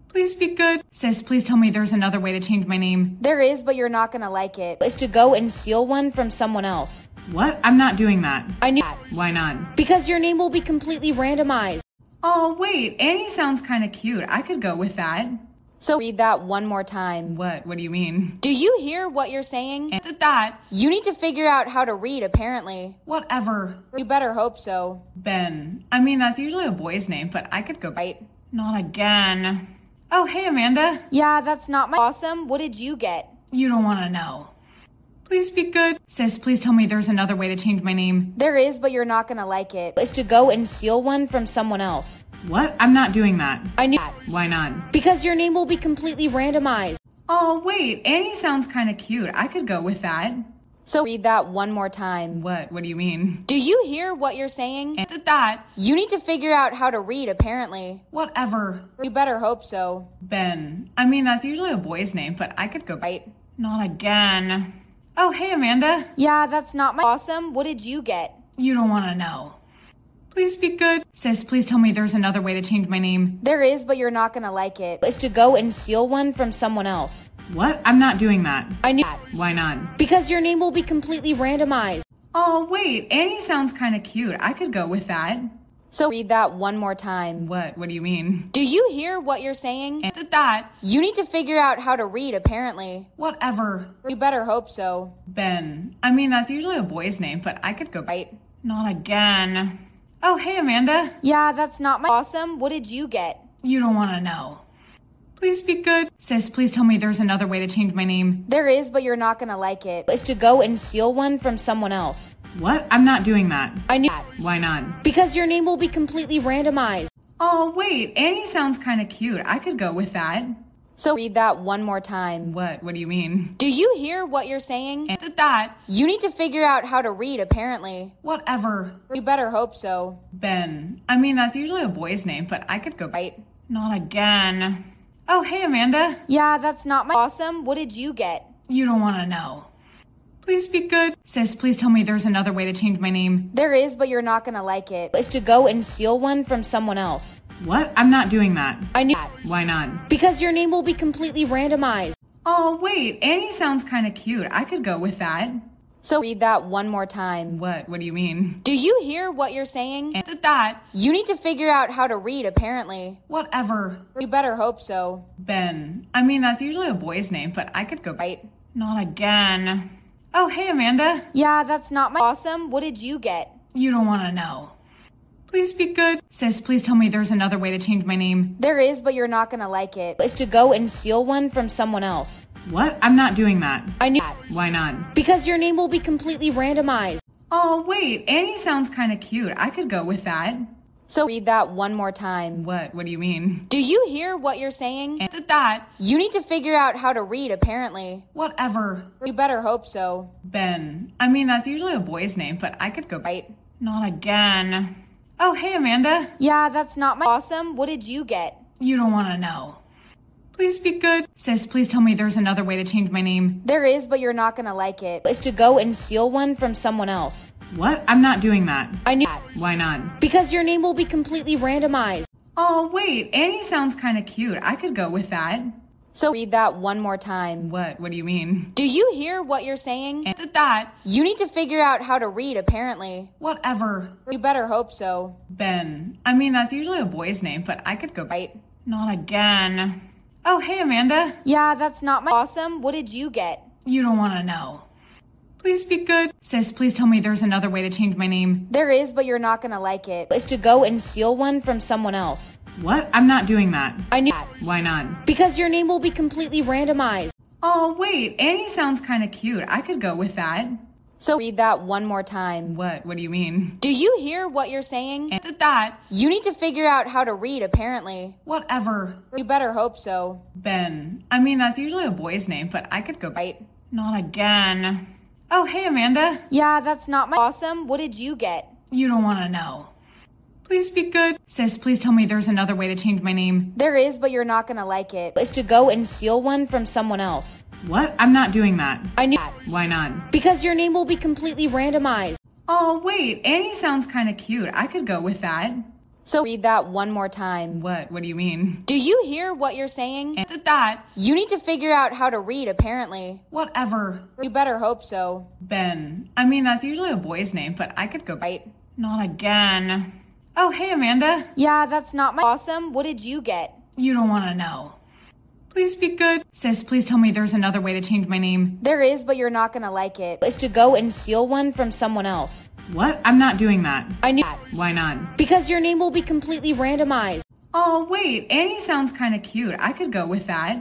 [SPEAKER 4] Please be good. Sis, please tell me there's another way to change my name.
[SPEAKER 1] There is, but you're not gonna like it. It's to go and steal one from someone else.
[SPEAKER 4] What? I'm not doing that.
[SPEAKER 1] I knew that.
[SPEAKER 4] Why not?
[SPEAKER 1] Because your name will be completely randomized.
[SPEAKER 4] Oh, wait. Annie sounds kind of cute. I could go with that.
[SPEAKER 1] So read that one more time.
[SPEAKER 4] What? What do you mean?
[SPEAKER 1] Do you hear what you're saying?
[SPEAKER 4] And that.
[SPEAKER 1] You need to figure out how to read, apparently.
[SPEAKER 4] Whatever.
[SPEAKER 1] You better hope so.
[SPEAKER 4] Ben. I mean, that's usually a boy's name, but I could go.
[SPEAKER 1] Right?
[SPEAKER 4] Not again. Oh, hey, Amanda.
[SPEAKER 1] Yeah, that's not my awesome. What did you get?
[SPEAKER 4] You don't want to know. Please be good. Sis, please tell me there's another way to change my name.
[SPEAKER 1] There is, but you're not gonna like it. It's to go and steal one from someone else.
[SPEAKER 4] What? I'm not doing that.
[SPEAKER 1] I knew that.
[SPEAKER 4] Why not?
[SPEAKER 1] Because your name will be completely randomized.
[SPEAKER 4] Oh, wait. Annie sounds kind of cute. I could go with that.
[SPEAKER 1] So read that one more time.
[SPEAKER 4] What? What do you mean?
[SPEAKER 1] Do you hear what you're saying?
[SPEAKER 4] And that.
[SPEAKER 1] You need to figure out how to read, apparently.
[SPEAKER 4] Whatever.
[SPEAKER 1] You better hope so.
[SPEAKER 4] Ben. I mean, that's usually a boy's name, but I could go.
[SPEAKER 1] Right?
[SPEAKER 4] Not again. Oh, hey, Amanda.
[SPEAKER 1] Yeah, that's not my awesome. What did you get?
[SPEAKER 4] You don't want to know. Please be good. Sis, please tell me there's another way to change my name.
[SPEAKER 1] There is, but you're not gonna like it. It's to go and steal one from someone else.
[SPEAKER 4] What? I'm not doing that.
[SPEAKER 1] I knew that.
[SPEAKER 4] Why not?
[SPEAKER 1] Because your name will be completely randomized.
[SPEAKER 4] Oh, wait. Annie sounds kind of cute. I could go with that.
[SPEAKER 1] So read that one more time.
[SPEAKER 4] What? What do you mean?
[SPEAKER 1] Do you hear what you're saying?
[SPEAKER 4] And that.
[SPEAKER 1] You need to figure out how to read, apparently.
[SPEAKER 4] Whatever.
[SPEAKER 1] You better hope so.
[SPEAKER 4] Ben. I mean, that's usually a boy's name, but I could go.
[SPEAKER 1] Right?
[SPEAKER 4] Not again. Oh, hey, Amanda.
[SPEAKER 1] Yeah, that's not my awesome. What did you get?
[SPEAKER 4] You don't want to know. Please be good. Sis, please tell me there's another way to change my name.
[SPEAKER 1] There is, but you're not gonna like it. It's to go and steal one from someone else.
[SPEAKER 4] What? I'm not doing that.
[SPEAKER 1] I knew that.
[SPEAKER 4] Why not?
[SPEAKER 1] Because your name will be completely randomized.
[SPEAKER 4] Oh, wait. Annie sounds kind of cute. I could go with that.
[SPEAKER 1] So read that one more time.
[SPEAKER 4] What? What do you mean?
[SPEAKER 1] Do you hear what you're saying?
[SPEAKER 4] And that.
[SPEAKER 1] You need to figure out how to read, apparently.
[SPEAKER 4] Whatever.
[SPEAKER 1] You better hope so.
[SPEAKER 4] Ben. I mean, that's usually a boy's name, but I could go.
[SPEAKER 1] Right?
[SPEAKER 4] Not again. Oh, hey, Amanda.
[SPEAKER 1] Yeah, that's not my awesome. What did you get?
[SPEAKER 4] You don't want to know. Please be good. Sis, please tell me there's another way to change my name.
[SPEAKER 1] There is, but you're not gonna like it. It's to go and steal one from someone else.
[SPEAKER 4] What? I'm not doing that.
[SPEAKER 1] I knew that.
[SPEAKER 4] Why not?
[SPEAKER 1] Because your name will be completely randomized.
[SPEAKER 4] Oh, wait. Annie sounds kind of cute. I could go with that.
[SPEAKER 1] So read that one more time.
[SPEAKER 4] What? What do you mean?
[SPEAKER 1] Do you hear what you're saying?
[SPEAKER 4] And that.
[SPEAKER 1] You need to figure out how to read, apparently.
[SPEAKER 4] Whatever.
[SPEAKER 1] You better hope so.
[SPEAKER 4] Ben. I mean, that's usually a boy's name, but I could go.
[SPEAKER 1] Right?
[SPEAKER 4] Not again. Oh, hey, Amanda.
[SPEAKER 1] Yeah, that's not my awesome. What did you get?
[SPEAKER 4] You don't want to know. Please be good. Sis, please tell me there's another way to change my name.
[SPEAKER 1] There is, but you're not gonna like it. It's to go and steal one from someone else.
[SPEAKER 4] What? I'm not doing that.
[SPEAKER 1] I knew that.
[SPEAKER 4] Why not?
[SPEAKER 1] Because your name will be completely randomized.
[SPEAKER 4] Oh, wait. Annie sounds kind of cute. I could go with that.
[SPEAKER 1] So read that one more time.
[SPEAKER 4] What? What do you mean?
[SPEAKER 1] Do you hear what you're saying?
[SPEAKER 4] And that.
[SPEAKER 1] You need to figure out how to read, apparently.
[SPEAKER 4] Whatever.
[SPEAKER 1] You better hope so.
[SPEAKER 4] Ben. I mean, that's usually a boy's name, but I could go.
[SPEAKER 1] Right?
[SPEAKER 4] Not again. Oh, hey, Amanda.
[SPEAKER 1] Yeah, that's not my awesome. What did you get?
[SPEAKER 4] You don't want to know. Please be good. Sis, please tell me there's another way to change my name.
[SPEAKER 1] There is, but you're not gonna like it. It's to go and steal one from someone else.
[SPEAKER 4] What? I'm not doing that.
[SPEAKER 1] I knew that.
[SPEAKER 4] Why not?
[SPEAKER 1] Because your name will be completely randomized.
[SPEAKER 4] Oh, wait, Annie sounds kind of cute. I could go with that.
[SPEAKER 1] So read that one more time.
[SPEAKER 4] What? What do you mean?
[SPEAKER 1] Do you hear what you're saying?
[SPEAKER 4] And did that.
[SPEAKER 1] You need to figure out how to read, apparently.
[SPEAKER 4] Whatever.
[SPEAKER 1] You better hope so.
[SPEAKER 4] Ben. I mean, that's usually a boy's name, but I could go.
[SPEAKER 1] Right?
[SPEAKER 4] Not again. Oh, hey, Amanda.
[SPEAKER 1] Yeah, that's not my. Awesome. What did you get?
[SPEAKER 4] You don't want to know. Please be good. Sis, please tell me there's another way to change my name.
[SPEAKER 1] There is, but you're not gonna like it. It's to go and steal one from someone else.
[SPEAKER 4] What? I'm not doing that.
[SPEAKER 1] I knew that.
[SPEAKER 4] Why not?
[SPEAKER 1] Because your name will be completely randomized.
[SPEAKER 4] Oh, wait, Annie sounds kind of cute. I could go with that.
[SPEAKER 1] So read that one more time.
[SPEAKER 4] What? What do you mean?
[SPEAKER 1] Do you hear what you're saying?
[SPEAKER 4] And that.
[SPEAKER 1] You need to figure out how to read, apparently.
[SPEAKER 4] Whatever.
[SPEAKER 1] You better hope so.
[SPEAKER 4] Ben. I mean, that's usually a boy's name, but I could go.
[SPEAKER 1] Right?
[SPEAKER 4] Not again. Oh, hey, Amanda.
[SPEAKER 1] Yeah, that's not my. Awesome. What did you get?
[SPEAKER 4] You don't want to know. Please be good. Sis, please tell me there's another way to change my name.
[SPEAKER 1] There is, but you're not gonna like it. It's to go and steal one from someone else.
[SPEAKER 4] What? I'm not doing that.
[SPEAKER 1] I knew that.
[SPEAKER 4] Why not?
[SPEAKER 1] Because your name will be completely randomized.
[SPEAKER 4] Oh, wait, Annie sounds kind of cute. I could go with that.
[SPEAKER 1] So read that one more time.
[SPEAKER 4] What? What do you mean?
[SPEAKER 1] Do you hear what you're saying?
[SPEAKER 4] And did that.
[SPEAKER 1] You need to figure out how to read, apparently.
[SPEAKER 4] Whatever.
[SPEAKER 1] You better hope so.
[SPEAKER 4] Ben. I mean, that's usually a boy's name, but I could go.
[SPEAKER 1] Right?
[SPEAKER 4] Not again. Oh, hey, Amanda.
[SPEAKER 1] Yeah, that's not my. Awesome. What did you get?
[SPEAKER 4] You don't want to know. Please be good. Sis, please tell me there's another way to change my name.
[SPEAKER 1] There is, but you're not gonna like it. It's to go and steal one from someone else.
[SPEAKER 4] What? I'm not doing that.
[SPEAKER 1] I knew that.
[SPEAKER 4] Why not?
[SPEAKER 1] Because your name will be completely randomized.
[SPEAKER 4] Oh, wait, Annie sounds kind of cute. I could go with that.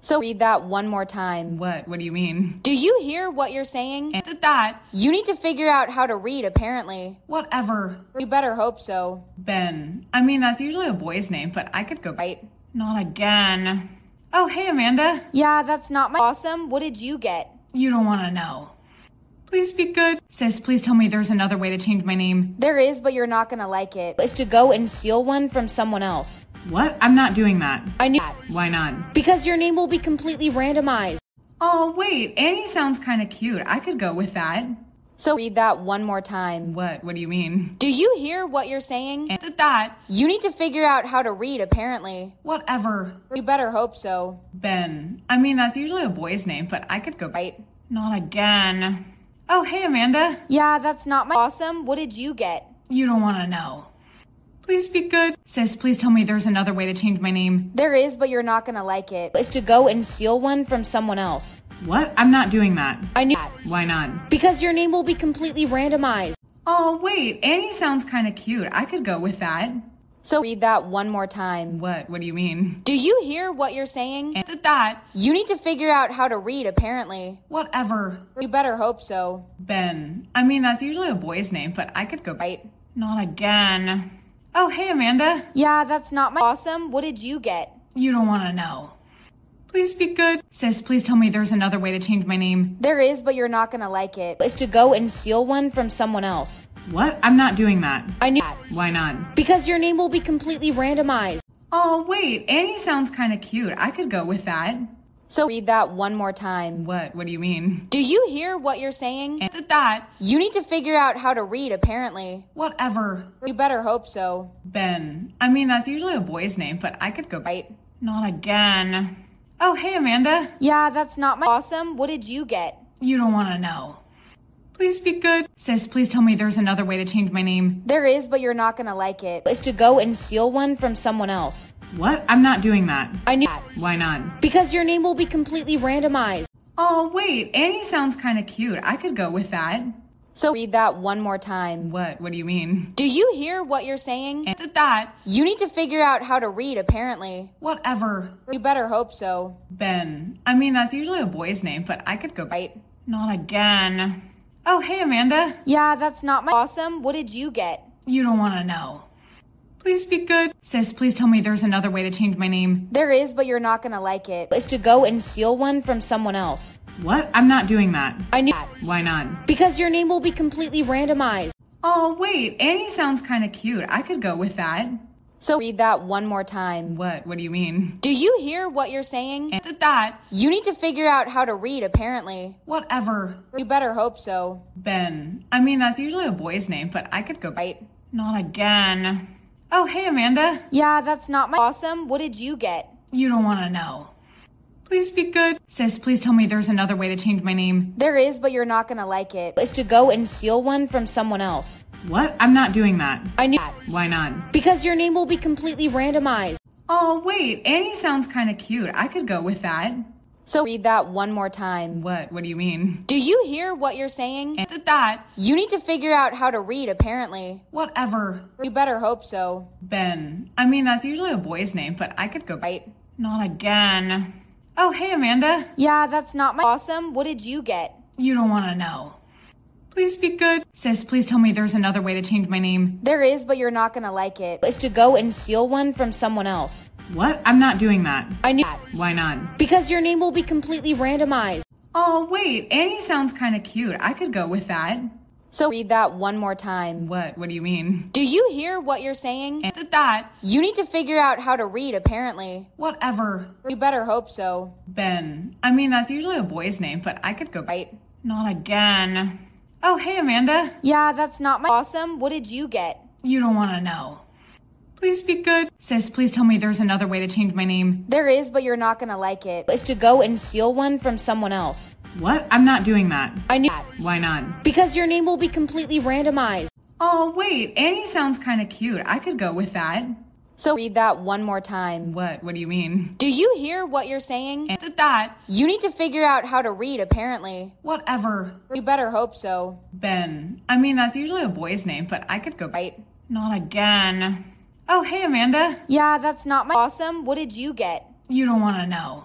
[SPEAKER 1] So read that one more time.
[SPEAKER 4] What? What do you mean?
[SPEAKER 1] Do you hear what you're saying?
[SPEAKER 4] And did that.
[SPEAKER 1] You need to figure out how to read, apparently.
[SPEAKER 4] Whatever.
[SPEAKER 1] You better hope so.
[SPEAKER 4] Ben. I mean, that's usually a boy's name, but I could go.
[SPEAKER 1] Right?
[SPEAKER 4] Not again. Oh, hey, Amanda.
[SPEAKER 1] Yeah, that's not my. Awesome. What did you get?
[SPEAKER 4] You don't want to know. Please be good. Sis, please tell me there's another way to change my name.
[SPEAKER 1] There is, but you're not gonna like it. It's to go and steal one from someone else.
[SPEAKER 4] What? I'm not doing that.
[SPEAKER 1] I knew that.
[SPEAKER 4] Why not?
[SPEAKER 1] Because your name will be completely randomized.
[SPEAKER 4] Oh, wait, Annie sounds kind of cute. I could go with that.
[SPEAKER 1] So read that one more time.
[SPEAKER 4] What? What do you mean?
[SPEAKER 1] Do you hear what you're saying?
[SPEAKER 4] And that.
[SPEAKER 1] You need to figure out how to read, apparently.
[SPEAKER 4] Whatever.
[SPEAKER 1] You better hope so.
[SPEAKER 4] Ben. I mean, that's usually a boy's name, but I could go.
[SPEAKER 1] Right?
[SPEAKER 4] Not again. Oh, hey, Amanda.
[SPEAKER 1] Yeah, that's not my. Awesome. What did you get?
[SPEAKER 4] You don't want to know. Please be good. Sis, please tell me there's another way to change my name.
[SPEAKER 1] There is, but you're not gonna like it. It's to go and steal one from someone else.
[SPEAKER 4] What? I'm not doing that.
[SPEAKER 1] I knew that.
[SPEAKER 4] Why not?
[SPEAKER 1] Because your name will be completely randomized.
[SPEAKER 4] Oh, wait, Annie sounds kind of cute. I could go with that.
[SPEAKER 1] So read that one more time.
[SPEAKER 4] What? What do you mean?
[SPEAKER 1] Do you hear what you're saying?
[SPEAKER 4] And did that.
[SPEAKER 1] You need to figure out how to read, apparently.
[SPEAKER 4] Whatever.
[SPEAKER 1] You better hope so.
[SPEAKER 4] Ben. I mean, that's usually a boy's name, but I could go.
[SPEAKER 1] Right?
[SPEAKER 4] Not again. Oh, hey, Amanda.
[SPEAKER 1] Yeah, that's not my. Awesome. What did you get?
[SPEAKER 4] You don't want to know. Please be good. Sis, please tell me there's another way to change my name.
[SPEAKER 1] There is, but you're not gonna like it. It's to go and steal one from someone else.
[SPEAKER 4] What? I'm not doing that.
[SPEAKER 1] I knew that.
[SPEAKER 4] Why not?
[SPEAKER 1] Because your name will be completely randomized.
[SPEAKER 4] Oh, wait, Annie sounds kind of cute. I could go with that.
[SPEAKER 1] So read that one more time.
[SPEAKER 4] What? What do you mean?
[SPEAKER 1] Do you hear what you're saying?
[SPEAKER 4] And that.
[SPEAKER 1] You need to figure out how to read, apparently.
[SPEAKER 4] Whatever.
[SPEAKER 1] You better hope so.
[SPEAKER 4] Ben. I mean, that's usually a boy's name, but I could go.
[SPEAKER 1] Right?
[SPEAKER 4] Not again. Oh, hey, Amanda.
[SPEAKER 1] Yeah, that's not my. Awesome. What did you get?
[SPEAKER 4] You don't want to know. Please be good. Sis, please tell me there's another way to change my name.
[SPEAKER 1] There is, but you're not gonna like it. It's to go and steal one from someone else.
[SPEAKER 4] What? I'm not doing that.
[SPEAKER 1] I knew that.
[SPEAKER 4] Why not?
[SPEAKER 1] Because your name will be completely randomized.
[SPEAKER 4] Oh, wait, Annie sounds kind of cute. I could go with that.
[SPEAKER 1] So read that one more time.
[SPEAKER 4] What? What do you mean?
[SPEAKER 1] Do you hear what you're saying?
[SPEAKER 4] And did that.
[SPEAKER 1] You need to figure out how to read, apparently.
[SPEAKER 4] Whatever.
[SPEAKER 1] You better hope so.
[SPEAKER 4] Ben. I mean, that's usually a boy's name, but I could go.
[SPEAKER 1] Right?
[SPEAKER 4] Not again. Oh, hey, Amanda.
[SPEAKER 1] Yeah, that's not my. Awesome. What did you get?
[SPEAKER 4] You don't want to know. Please be good. Sis, please tell me there's another way to change my name.
[SPEAKER 1] There is, but you're not gonna like it. It's to go and steal one from someone else.
[SPEAKER 4] What? I'm not doing that.
[SPEAKER 1] I knew that.
[SPEAKER 4] Why not?
[SPEAKER 1] Because your name will be completely randomized.
[SPEAKER 4] Oh, wait, Annie sounds kind of cute. I could go with that.
[SPEAKER 1] So read that one more time.
[SPEAKER 4] What? What do you mean?
[SPEAKER 1] Do you hear what you're saying?
[SPEAKER 4] And did that.
[SPEAKER 1] You need to figure out how to read, apparently.
[SPEAKER 4] Whatever.
[SPEAKER 1] You better hope so.
[SPEAKER 4] Ben. I mean, that's usually a boy's name, but I could go.
[SPEAKER 1] Right?
[SPEAKER 4] Not again. Oh, hey, Amanda.
[SPEAKER 1] Yeah, that's not my awesome. What did you get?
[SPEAKER 4] You don't want to know. Please be good. Sis, please tell me there's another way to change my name.
[SPEAKER 1] There is, but you're not gonna like it. It's to go and steal one from someone else.
[SPEAKER 4] What? I'm not doing that.
[SPEAKER 1] I knew that.
[SPEAKER 4] Why not?
[SPEAKER 1] Because your name will be completely randomized.
[SPEAKER 4] Oh, wait. Annie sounds kind of cute. I could go with that.
[SPEAKER 1] So read that one more time.
[SPEAKER 4] What? What do you mean?
[SPEAKER 1] Do you hear what you're saying?
[SPEAKER 4] And did that.
[SPEAKER 1] You need to figure out how to read, apparently.
[SPEAKER 4] Whatever.
[SPEAKER 1] You better hope so.
[SPEAKER 4] Ben. I mean, that's usually a boy's name, but I could go.
[SPEAKER 1] Right?
[SPEAKER 4] Not again. Oh, hey, Amanda.
[SPEAKER 1] Yeah, that's not my awesome. What did you get?
[SPEAKER 4] You don't want to know. Please be good. Sis, please tell me there's another way to change my name.
[SPEAKER 1] There is, but you're not gonna like it. It's to go and steal one from someone else.
[SPEAKER 4] What? I'm not doing that.
[SPEAKER 1] I knew that.
[SPEAKER 4] Why not?
[SPEAKER 1] Because your name will be completely randomized.
[SPEAKER 4] Oh, wait. Annie sounds kind of cute. I could go with that.
[SPEAKER 1] So read that one more time.
[SPEAKER 4] What? What do you mean?
[SPEAKER 1] Do you hear what you're saying?
[SPEAKER 4] And that.
[SPEAKER 1] You need to figure out how to read, apparently.
[SPEAKER 4] Whatever.
[SPEAKER 1] You better hope so.
[SPEAKER 4] Ben. I mean, that's usually a boy's name, but I could go.
[SPEAKER 1] Right?
[SPEAKER 4] Not again. Oh, hey, Amanda.
[SPEAKER 1] Yeah, that's not my awesome. What did you get?
[SPEAKER 4] You don't want to know. Please be good. Sis, please tell me there's another way to change my name.
[SPEAKER 1] There is, but you're not gonna like it. It's to go and steal one from someone else.
[SPEAKER 4] What? I'm not doing that.
[SPEAKER 1] I knew that.
[SPEAKER 4] Why not?
[SPEAKER 1] Because your name will be completely randomized.
[SPEAKER 4] Oh, wait. Annie sounds kind of cute. I could go with that.
[SPEAKER 1] So read that one more time.
[SPEAKER 4] What? What do you mean?
[SPEAKER 1] Do you hear what you're saying?
[SPEAKER 4] And did that.
[SPEAKER 1] You need to figure out how to read, apparently.
[SPEAKER 4] Whatever.
[SPEAKER 1] You better hope so.
[SPEAKER 4] Ben. I mean, that's usually a boy's name, but I could go.
[SPEAKER 1] Right?
[SPEAKER 4] Not again. Oh, hey, Amanda.
[SPEAKER 1] Yeah, that's not my awesome. What did you get?
[SPEAKER 4] You don't want to know.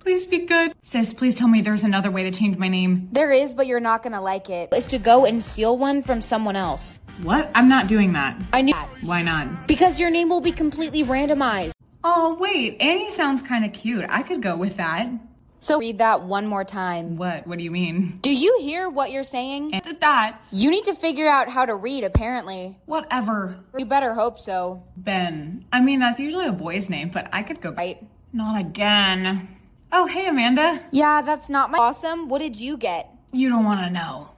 [SPEAKER 4] Please be good. Sis, please tell me there's another way to change my name.
[SPEAKER 1] There is, but you're not gonna like it. It's to go and steal one from someone else.
[SPEAKER 4] What? I'm not doing that.
[SPEAKER 1] I knew that.
[SPEAKER 4] Why not?
[SPEAKER 1] Because your name will be completely randomized.
[SPEAKER 4] Oh, wait. Annie sounds kind of cute. I could go with that.
[SPEAKER 1] So read that one more time.
[SPEAKER 4] What? What do you mean?
[SPEAKER 1] Do you hear what you're saying?
[SPEAKER 4] And did that.
[SPEAKER 1] You need to figure out how to read, apparently.
[SPEAKER 4] Whatever.
[SPEAKER 1] You better hope so.
[SPEAKER 4] Ben. I mean, that's usually a boy's name, but I could go.
[SPEAKER 1] Right?
[SPEAKER 4] Not again. Oh, hey, Amanda.
[SPEAKER 1] Yeah, that's not my awesome. What did you get?
[SPEAKER 4] You don't want to know.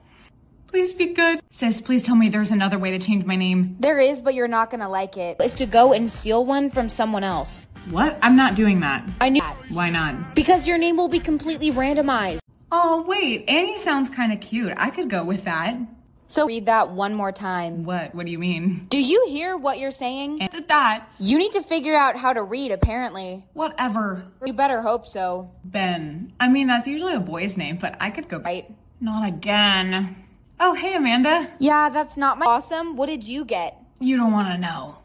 [SPEAKER 4] Please be good. Sis, please tell me there's another way to change my name.
[SPEAKER 1] There is, but you're not gonna like it. It's to go and steal one from someone else.
[SPEAKER 4] What? I'm not doing that.
[SPEAKER 1] I knew that.
[SPEAKER 4] Why not?
[SPEAKER 1] Because your name will be completely randomized.
[SPEAKER 4] Oh, wait. Annie sounds kind of cute. I could go with that.
[SPEAKER 1] So read that one more time.
[SPEAKER 4] What? What do you mean?
[SPEAKER 1] Do you hear what you're saying?
[SPEAKER 4] Did that.
[SPEAKER 1] You need to figure out how to read, apparently.
[SPEAKER 4] Whatever.
[SPEAKER 1] You better hope so.
[SPEAKER 4] Ben. I mean, that's usually a boy's name, but I could go.
[SPEAKER 1] Right?
[SPEAKER 4] Not again. Oh, hey, Amanda.
[SPEAKER 1] Yeah, that's not my awesome. What did you get?
[SPEAKER 4] You don't want to know.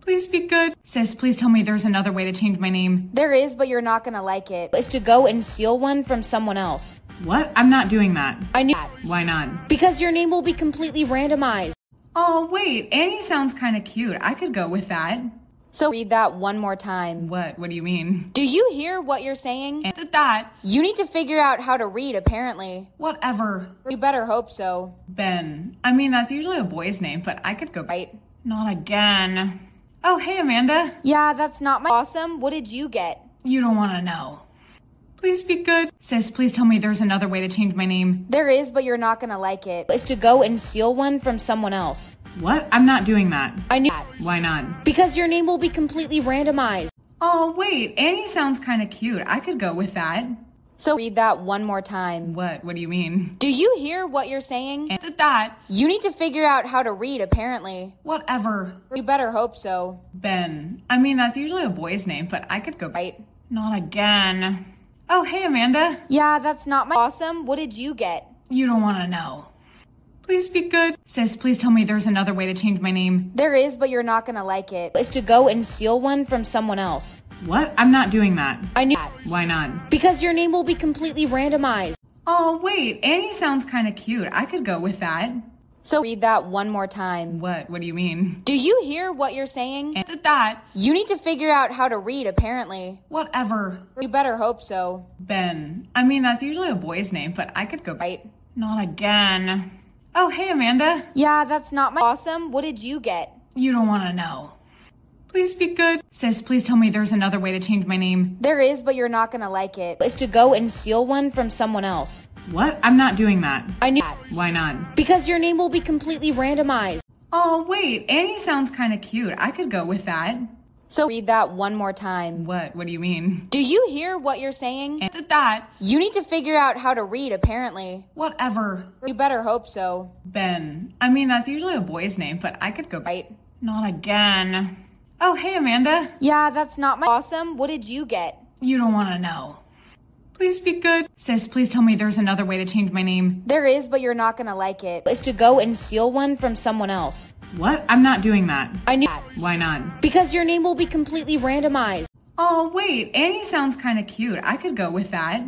[SPEAKER 4] Please be good. Sis, please tell me there's another way to change my name.
[SPEAKER 1] There is, but you're not gonna like it. It's to go and steal one from someone else.
[SPEAKER 4] What? I'm not doing that.
[SPEAKER 1] I knew that.
[SPEAKER 4] Why not?
[SPEAKER 1] Because your name will be completely randomized.
[SPEAKER 4] Oh, wait. Annie sounds kind of cute. I could go with that.
[SPEAKER 1] So read that one more time.
[SPEAKER 4] What? What do you mean?
[SPEAKER 1] Do you hear what you're saying?
[SPEAKER 4] Did that.
[SPEAKER 1] You need to figure out how to read, apparently.
[SPEAKER 4] Whatever.
[SPEAKER 1] You better hope so.
[SPEAKER 4] Ben. I mean, that's usually a boy's name, but I could go.
[SPEAKER 1] Right?
[SPEAKER 4] Not again. Oh, hey, Amanda.
[SPEAKER 1] Yeah, that's not my awesome. What did you get?
[SPEAKER 4] You don't want to know. Please be good. Sis, please tell me there's another way to change my name.
[SPEAKER 1] There is, but you're not gonna like it. It's to go and steal one from someone else.
[SPEAKER 4] What? I'm not doing that.
[SPEAKER 1] I knew that.
[SPEAKER 4] Why not?
[SPEAKER 1] Because your name will be completely randomized.
[SPEAKER 4] Oh, wait. Annie sounds kind of cute. I could go with that.
[SPEAKER 1] So read that one more time.
[SPEAKER 4] What? What do you mean?
[SPEAKER 1] Do you hear what you're saying?
[SPEAKER 4] And did that.
[SPEAKER 1] You need to figure out how to read, apparently.
[SPEAKER 4] Whatever.
[SPEAKER 1] You better hope so.
[SPEAKER 4] Ben. I mean, that's usually a boy's name, but I could go.
[SPEAKER 1] Right?
[SPEAKER 4] Not again. Oh, hey, Amanda.
[SPEAKER 1] Yeah, that's not my awesome. What did you get?
[SPEAKER 4] You don't want to know. Please be good. Sis, please tell me there's another way to change my name.
[SPEAKER 1] There is, but you're not gonna like it. It's to go and steal one from someone else.
[SPEAKER 4] What? I'm not doing that.
[SPEAKER 1] I knew that.
[SPEAKER 4] Why not?
[SPEAKER 1] Because your name will be completely randomized.
[SPEAKER 4] Oh, wait. Annie sounds kind of cute. I could go with that.
[SPEAKER 1] So read that one more time.
[SPEAKER 4] What? What do you mean?
[SPEAKER 1] Do you hear what you're saying?
[SPEAKER 4] And did that.
[SPEAKER 1] You need to figure out how to read, apparently.
[SPEAKER 4] Whatever.
[SPEAKER 1] You better hope so.
[SPEAKER 4] Ben. I mean, that's usually a boy's name, but I could go.
[SPEAKER 1] Right?
[SPEAKER 4] Not again. Oh, hey, Amanda.
[SPEAKER 1] Yeah, that's not my awesome. What did you get?
[SPEAKER 4] You don't want to know. Please be good. Sis, please tell me there's another way to change my name.
[SPEAKER 1] There is, but you're not gonna like it. It's to go and steal one from someone else.
[SPEAKER 4] What? I'm not doing that.
[SPEAKER 1] I knew that.
[SPEAKER 4] Why not?
[SPEAKER 1] Because your name will be completely randomized.
[SPEAKER 4] Oh, wait, Annie sounds kind of cute. I could go with that.
[SPEAKER 1] So read that one more time.
[SPEAKER 4] What? What do you mean?
[SPEAKER 1] Do you hear what you're saying?
[SPEAKER 4] Answered that.
[SPEAKER 1] You need to figure out how to read, apparently.
[SPEAKER 4] Whatever.
[SPEAKER 1] You better hope so.
[SPEAKER 4] Ben. I mean, that's usually a boy's name, but I could go.
[SPEAKER 1] Right?
[SPEAKER 4] Not again. Oh, hey, Amanda.
[SPEAKER 1] Yeah, that's not my. Awesome. What did you get?
[SPEAKER 4] You don't want to know. Please be good. Sis, please tell me there's another way to change my name.
[SPEAKER 1] There is, but you're not gonna like it. It's to go and steal one from someone else.
[SPEAKER 4] What? I'm not doing that.
[SPEAKER 1] I knew that.
[SPEAKER 4] Why not?
[SPEAKER 1] Because your name will be completely randomized.
[SPEAKER 4] Oh, wait, Annie sounds kind of cute. I could go with that.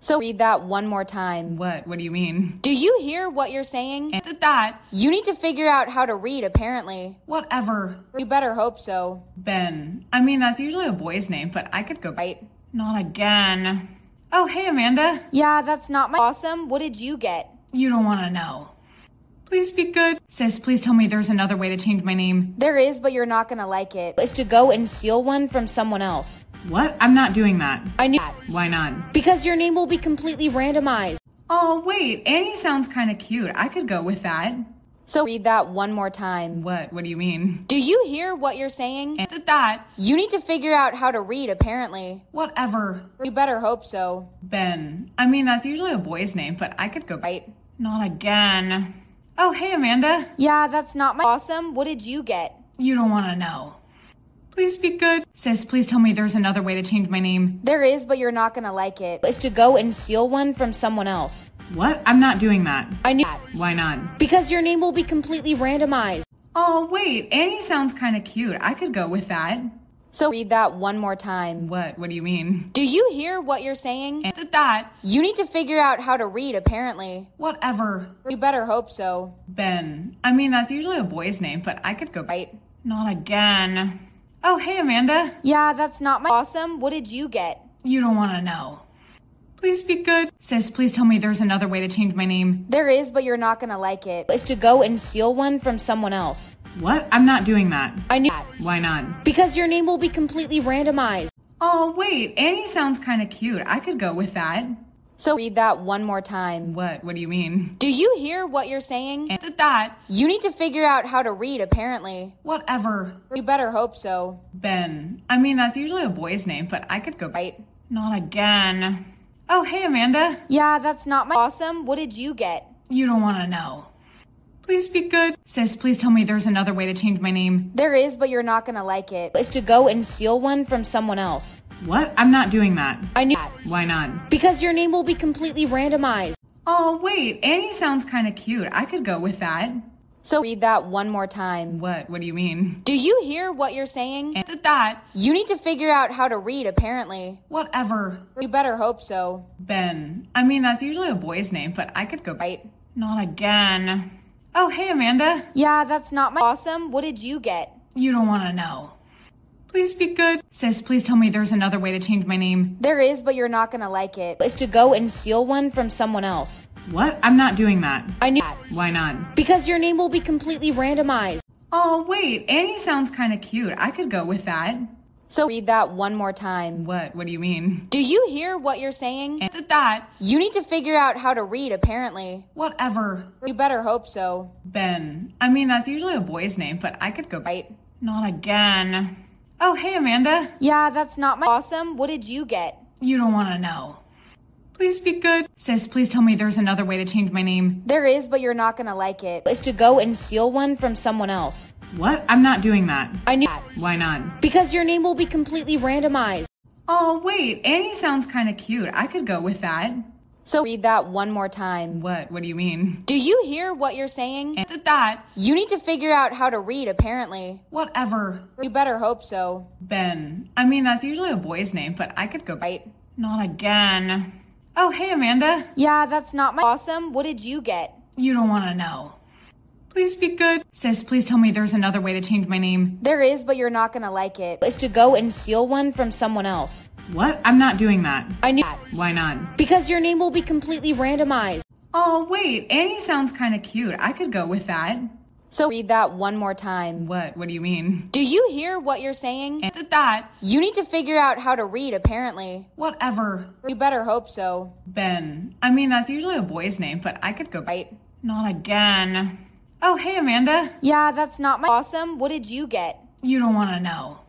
[SPEAKER 1] So read that one more time.
[SPEAKER 4] What? What do you mean?
[SPEAKER 1] Do you hear what you're saying?
[SPEAKER 4] Answered that.
[SPEAKER 1] You need to figure out how to read, apparently.
[SPEAKER 4] Whatever.
[SPEAKER 1] You better hope so.
[SPEAKER 4] Ben. I mean, that's usually a boy's name, but I could go.
[SPEAKER 1] Right?
[SPEAKER 4] Not again. Oh, hey, Amanda.
[SPEAKER 1] Yeah, that's not my. Awesome. What did you get?
[SPEAKER 4] You don't want to know. Please be good. Sis, please tell me there's another way to change my name.
[SPEAKER 1] There is, but you're not gonna like it. It's to go and steal one from someone else.
[SPEAKER 4] What? I'm not doing that.
[SPEAKER 1] I knew that.
[SPEAKER 4] Why not?
[SPEAKER 1] Because your name will be completely randomized.
[SPEAKER 4] Oh, wait, Annie sounds kind of cute. I could go with that.
[SPEAKER 1] So read that one more time.
[SPEAKER 4] What? What do you mean?
[SPEAKER 1] Do you hear what you're saying?
[SPEAKER 4] Did that.
[SPEAKER 1] You need to figure out how to read, apparently.
[SPEAKER 4] Whatever.
[SPEAKER 1] You better hope so.
[SPEAKER 4] Ben. I mean, that's usually a boy's name, but I could go.
[SPEAKER 1] Right?
[SPEAKER 4] Not again. Oh, hey, Amanda.
[SPEAKER 1] Yeah, that's not my. Awesome. What did you get?
[SPEAKER 4] You don't want to know. Please be good. Sis, please tell me there's another way to change my name.
[SPEAKER 1] There is, but you're not gonna like it. It's to go and steal one from someone else.
[SPEAKER 4] What? I'm not doing that.
[SPEAKER 1] I knew that.
[SPEAKER 4] Why not?
[SPEAKER 1] Because your name will be completely randomized.
[SPEAKER 4] Oh, wait, Annie sounds kind of cute. I could go with that.
[SPEAKER 1] So read that one more time.
[SPEAKER 4] What? What do you mean?
[SPEAKER 1] Do you hear what you're saying?
[SPEAKER 4] Answered that.
[SPEAKER 1] You need to figure out how to read, apparently.
[SPEAKER 4] Whatever.
[SPEAKER 1] You better hope so.
[SPEAKER 4] Ben. I mean, that's usually a boy's name, but I could go.
[SPEAKER 1] Right?
[SPEAKER 4] Not again. Oh, hey, Amanda.
[SPEAKER 1] Yeah, that's not my. Awesome. What did you get?
[SPEAKER 4] You don't want to know. Please be good. Sis, please tell me there's another way to change my name.
[SPEAKER 1] There is, but you're not gonna like it. It's to go and steal one from someone else.
[SPEAKER 4] What? I'm not doing that.
[SPEAKER 1] I knew that.
[SPEAKER 4] Why not?
[SPEAKER 1] Because your name will be completely randomized.
[SPEAKER 4] Oh, wait, Annie sounds kind of cute. I could go with that.
[SPEAKER 1] So read that one more time.
[SPEAKER 4] What? What do you mean?
[SPEAKER 1] Do you hear what you're saying?
[SPEAKER 4] Answered that.
[SPEAKER 1] You need to figure out how to read, apparently.
[SPEAKER 4] Whatever.
[SPEAKER 1] You better hope so.
[SPEAKER 4] Ben. I mean, that's usually a boy's name, but I could go.
[SPEAKER 1] Right?
[SPEAKER 4] Not again. Oh, hey, Amanda.
[SPEAKER 1] Yeah, that's not my. Awesome. What did you get?
[SPEAKER 4] You don't want to know. Please be good. Sis, please tell me there's another way to change my name.
[SPEAKER 1] There is, but you're not gonna like it. It's to go and steal one from someone else.
[SPEAKER 4] What? I'm not doing that.
[SPEAKER 1] I knew that.
[SPEAKER 4] Why not?
[SPEAKER 1] Because your name will be completely randomized.
[SPEAKER 4] Oh, wait, Annie sounds kind of cute. I could go with that.
[SPEAKER 1] So read that one more time.
[SPEAKER 4] What? What do you mean?
[SPEAKER 1] Do you hear what you're saying?
[SPEAKER 4] Answered that.
[SPEAKER 1] You need to figure out how to read, apparently.
[SPEAKER 4] Whatever.
[SPEAKER 1] You better hope so.
[SPEAKER 4] Ben. I mean, that's usually a boy's name, but I could go.
[SPEAKER 1] Right?
[SPEAKER 4] Not again. Oh, hey, Amanda.
[SPEAKER 1] Yeah, that's not my. Awesome. What did you get?
[SPEAKER 4] You don't want to know. Please be good. Sis, please tell me there's another way to change my name.
[SPEAKER 1] There is, but you're not gonna like it. It's to go and steal one from someone else.
[SPEAKER 4] What? I'm not doing that.
[SPEAKER 1] I knew that.
[SPEAKER 4] Why not?
[SPEAKER 1] Because your name will be completely randomized.
[SPEAKER 4] Oh, wait, Annie sounds kind of cute. I could go with that.
[SPEAKER 1] So read that one more time.
[SPEAKER 4] What? What do you mean?
[SPEAKER 1] Do you hear what you're saying?
[SPEAKER 4] Answered that.
[SPEAKER 1] You need to figure out how to read, apparently.
[SPEAKER 4] Whatever.
[SPEAKER 1] You better hope so.
[SPEAKER 4] Ben. I mean, that's usually a boy's name, but I could go.
[SPEAKER 1] Right?
[SPEAKER 4] Not again. Oh, hey, Amanda.
[SPEAKER 1] Yeah, that's not my. Awesome. What did you get?
[SPEAKER 4] You don't want to know. Please be good. Sis, please tell me there's another way to change my name.
[SPEAKER 1] There is, but you're not gonna like it. It's to go and steal one from someone else.
[SPEAKER 4] What? I'm not doing that.
[SPEAKER 1] I knew that.
[SPEAKER 4] Why not?
[SPEAKER 1] Because your name will be completely randomized.
[SPEAKER 4] Oh, wait, Annie sounds kind of cute. I could go with that.
[SPEAKER 1] So read that one more time.
[SPEAKER 4] What? What do you mean?
[SPEAKER 1] Do you hear what you're saying?
[SPEAKER 4] Answered that.
[SPEAKER 1] You need to figure out how to read, apparently.
[SPEAKER 4] Whatever.
[SPEAKER 1] You better hope so.
[SPEAKER 4] Ben. I mean, that's usually a boy's name, but I could go.
[SPEAKER 1] Right?
[SPEAKER 4] Not again. Oh, hey, Amanda.
[SPEAKER 1] Yeah, that's not my. Awesome. What did you get?
[SPEAKER 4] You don't want to know. Please be good. Sis, please tell me there's another way to change my name.
[SPEAKER 1] There is, but you're not gonna like it. It's to go and steal one from someone else.
[SPEAKER 4] What? I'm not doing that.
[SPEAKER 1] I knew that.
[SPEAKER 4] Why not?
[SPEAKER 1] Because your name will be completely randomized.
[SPEAKER 4] Oh, wait, Annie sounds kind of cute. I could go with that.
[SPEAKER 1] So read that one more time.
[SPEAKER 4] What? What do you mean?
[SPEAKER 1] Do you hear what you're saying?
[SPEAKER 4] Answered that.
[SPEAKER 1] You need to figure out how to read, apparently.
[SPEAKER 4] Whatever.
[SPEAKER 1] You better hope so.
[SPEAKER 4] Ben. I mean, that's usually a boy's name, but I could go.
[SPEAKER 1] Right?
[SPEAKER 4] Not again. Oh, hey, Amanda.
[SPEAKER 1] Yeah, that's not my awesome. What did you get?
[SPEAKER 4] You don't want to know.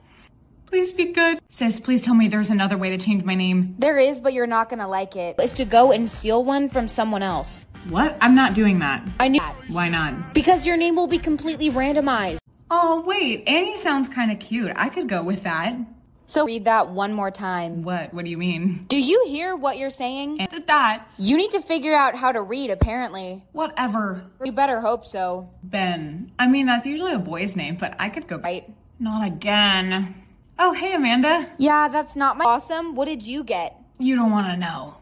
[SPEAKER 4] Please be good. Sis, please tell me there's another way to change my name.
[SPEAKER 1] There is, but you're not gonna like it. It's to go and steal one from someone else.
[SPEAKER 4] What? I'm not doing that.
[SPEAKER 1] I knew that.
[SPEAKER 4] Why not?
[SPEAKER 1] Because your name will be completely randomized.
[SPEAKER 4] Oh, wait. Annie sounds kind of cute. I could go with that.
[SPEAKER 1] So read that one more time.
[SPEAKER 4] What? What do you mean?
[SPEAKER 1] Do you hear what you're saying?
[SPEAKER 4] And did that.
[SPEAKER 1] You need to figure out how to read, apparently.
[SPEAKER 4] Whatever.
[SPEAKER 1] You better hope so.
[SPEAKER 4] Ben. I mean, that's usually a boy's name, but I could go.
[SPEAKER 1] Right?
[SPEAKER 4] Not again. Oh, hey, Amanda.
[SPEAKER 1] Yeah, that's not my awesome. What did you get?
[SPEAKER 4] You don't want to know.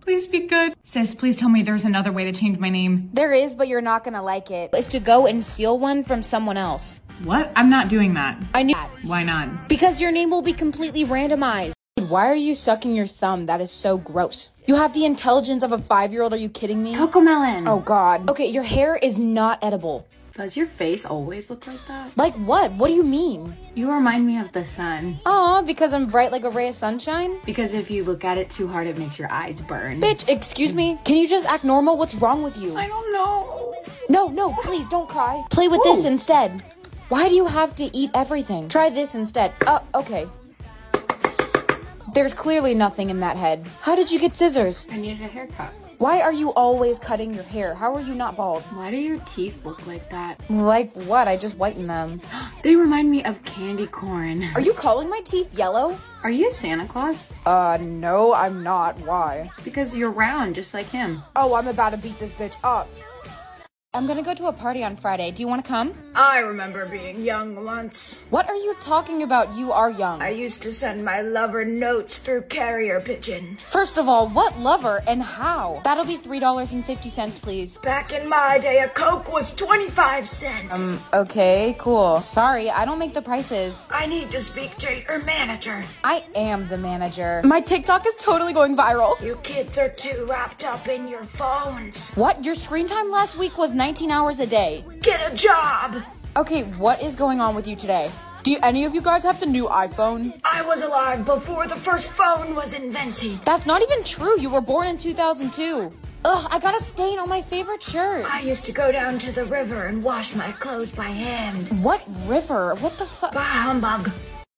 [SPEAKER 4] Please be good. Sis, please tell me there's another way to change my name.
[SPEAKER 1] There is, but you're not gonna like it. It's to go and steal one from someone else.
[SPEAKER 4] What? I'm not doing that.
[SPEAKER 1] I knew that.
[SPEAKER 4] Why not?
[SPEAKER 1] Because your name will be completely randomized. Why are you sucking your thumb? That is so gross. You have the intelligence of a five year old. Are you kidding me?
[SPEAKER 7] Cocomelon.
[SPEAKER 1] Oh, God. Okay, your hair is not edible.
[SPEAKER 7] Does your face always look like that?
[SPEAKER 1] Like what? What do you mean?
[SPEAKER 7] You remind me of the sun.
[SPEAKER 1] Aw, because I'm bright like a ray of sunshine?
[SPEAKER 7] Because if you look at it too hard, it makes your eyes burn.
[SPEAKER 1] Bitch, excuse me. Can you just act normal? What's wrong with you?
[SPEAKER 7] I don't know.
[SPEAKER 1] No, no, please don't cry. Play with this instead. Why do you have to eat everything? Try this instead. Oh, okay. There's clearly nothing in that head. How did you get scissors?
[SPEAKER 7] I needed a haircut.
[SPEAKER 1] Why are you always cutting your hair? How are you not bald?
[SPEAKER 7] Why do your teeth look like that?
[SPEAKER 1] Like what? I just whitened them. *gasps*
[SPEAKER 7] They remind me of candy corn.
[SPEAKER 1] Are you calling my teeth yellow?
[SPEAKER 7] Are you Santa Claus?
[SPEAKER 1] Uh, no, I'm not. Why?
[SPEAKER 7] Because you're round, just like him.
[SPEAKER 1] Oh, I'm about to beat this bitch up. I'm gonna go to a party on Friday. Do you wanna come?
[SPEAKER 2] I remember being young once.
[SPEAKER 1] What are you talking about? You are young.
[SPEAKER 2] I used to send my lover notes through carrier pigeon.
[SPEAKER 1] First of all, what lover and how? That'll be $3.50, please.
[SPEAKER 2] Back in my day, a Coke was 25 cents.
[SPEAKER 1] Um, okay, cool. Sorry, I don't make the prices.
[SPEAKER 2] I need to speak to your manager.
[SPEAKER 1] I am the manager. My TikTok is totally going viral.
[SPEAKER 2] You kids are too wrapped up in your phones.
[SPEAKER 1] What? Your screen time last week was 19 hours a day.
[SPEAKER 2] Get a job.
[SPEAKER 1] Okay, what is going on with you today? Do you, any of you guys have the new iPhone?
[SPEAKER 2] I was alive before the first phone was invented.
[SPEAKER 1] That's not even true. You were born in 2002. Ugh, I got a stain on my favorite shirt.
[SPEAKER 2] I used to go down to the river and wash my clothes by hand.
[SPEAKER 1] What river? What the fuck?
[SPEAKER 2] Bah humbug.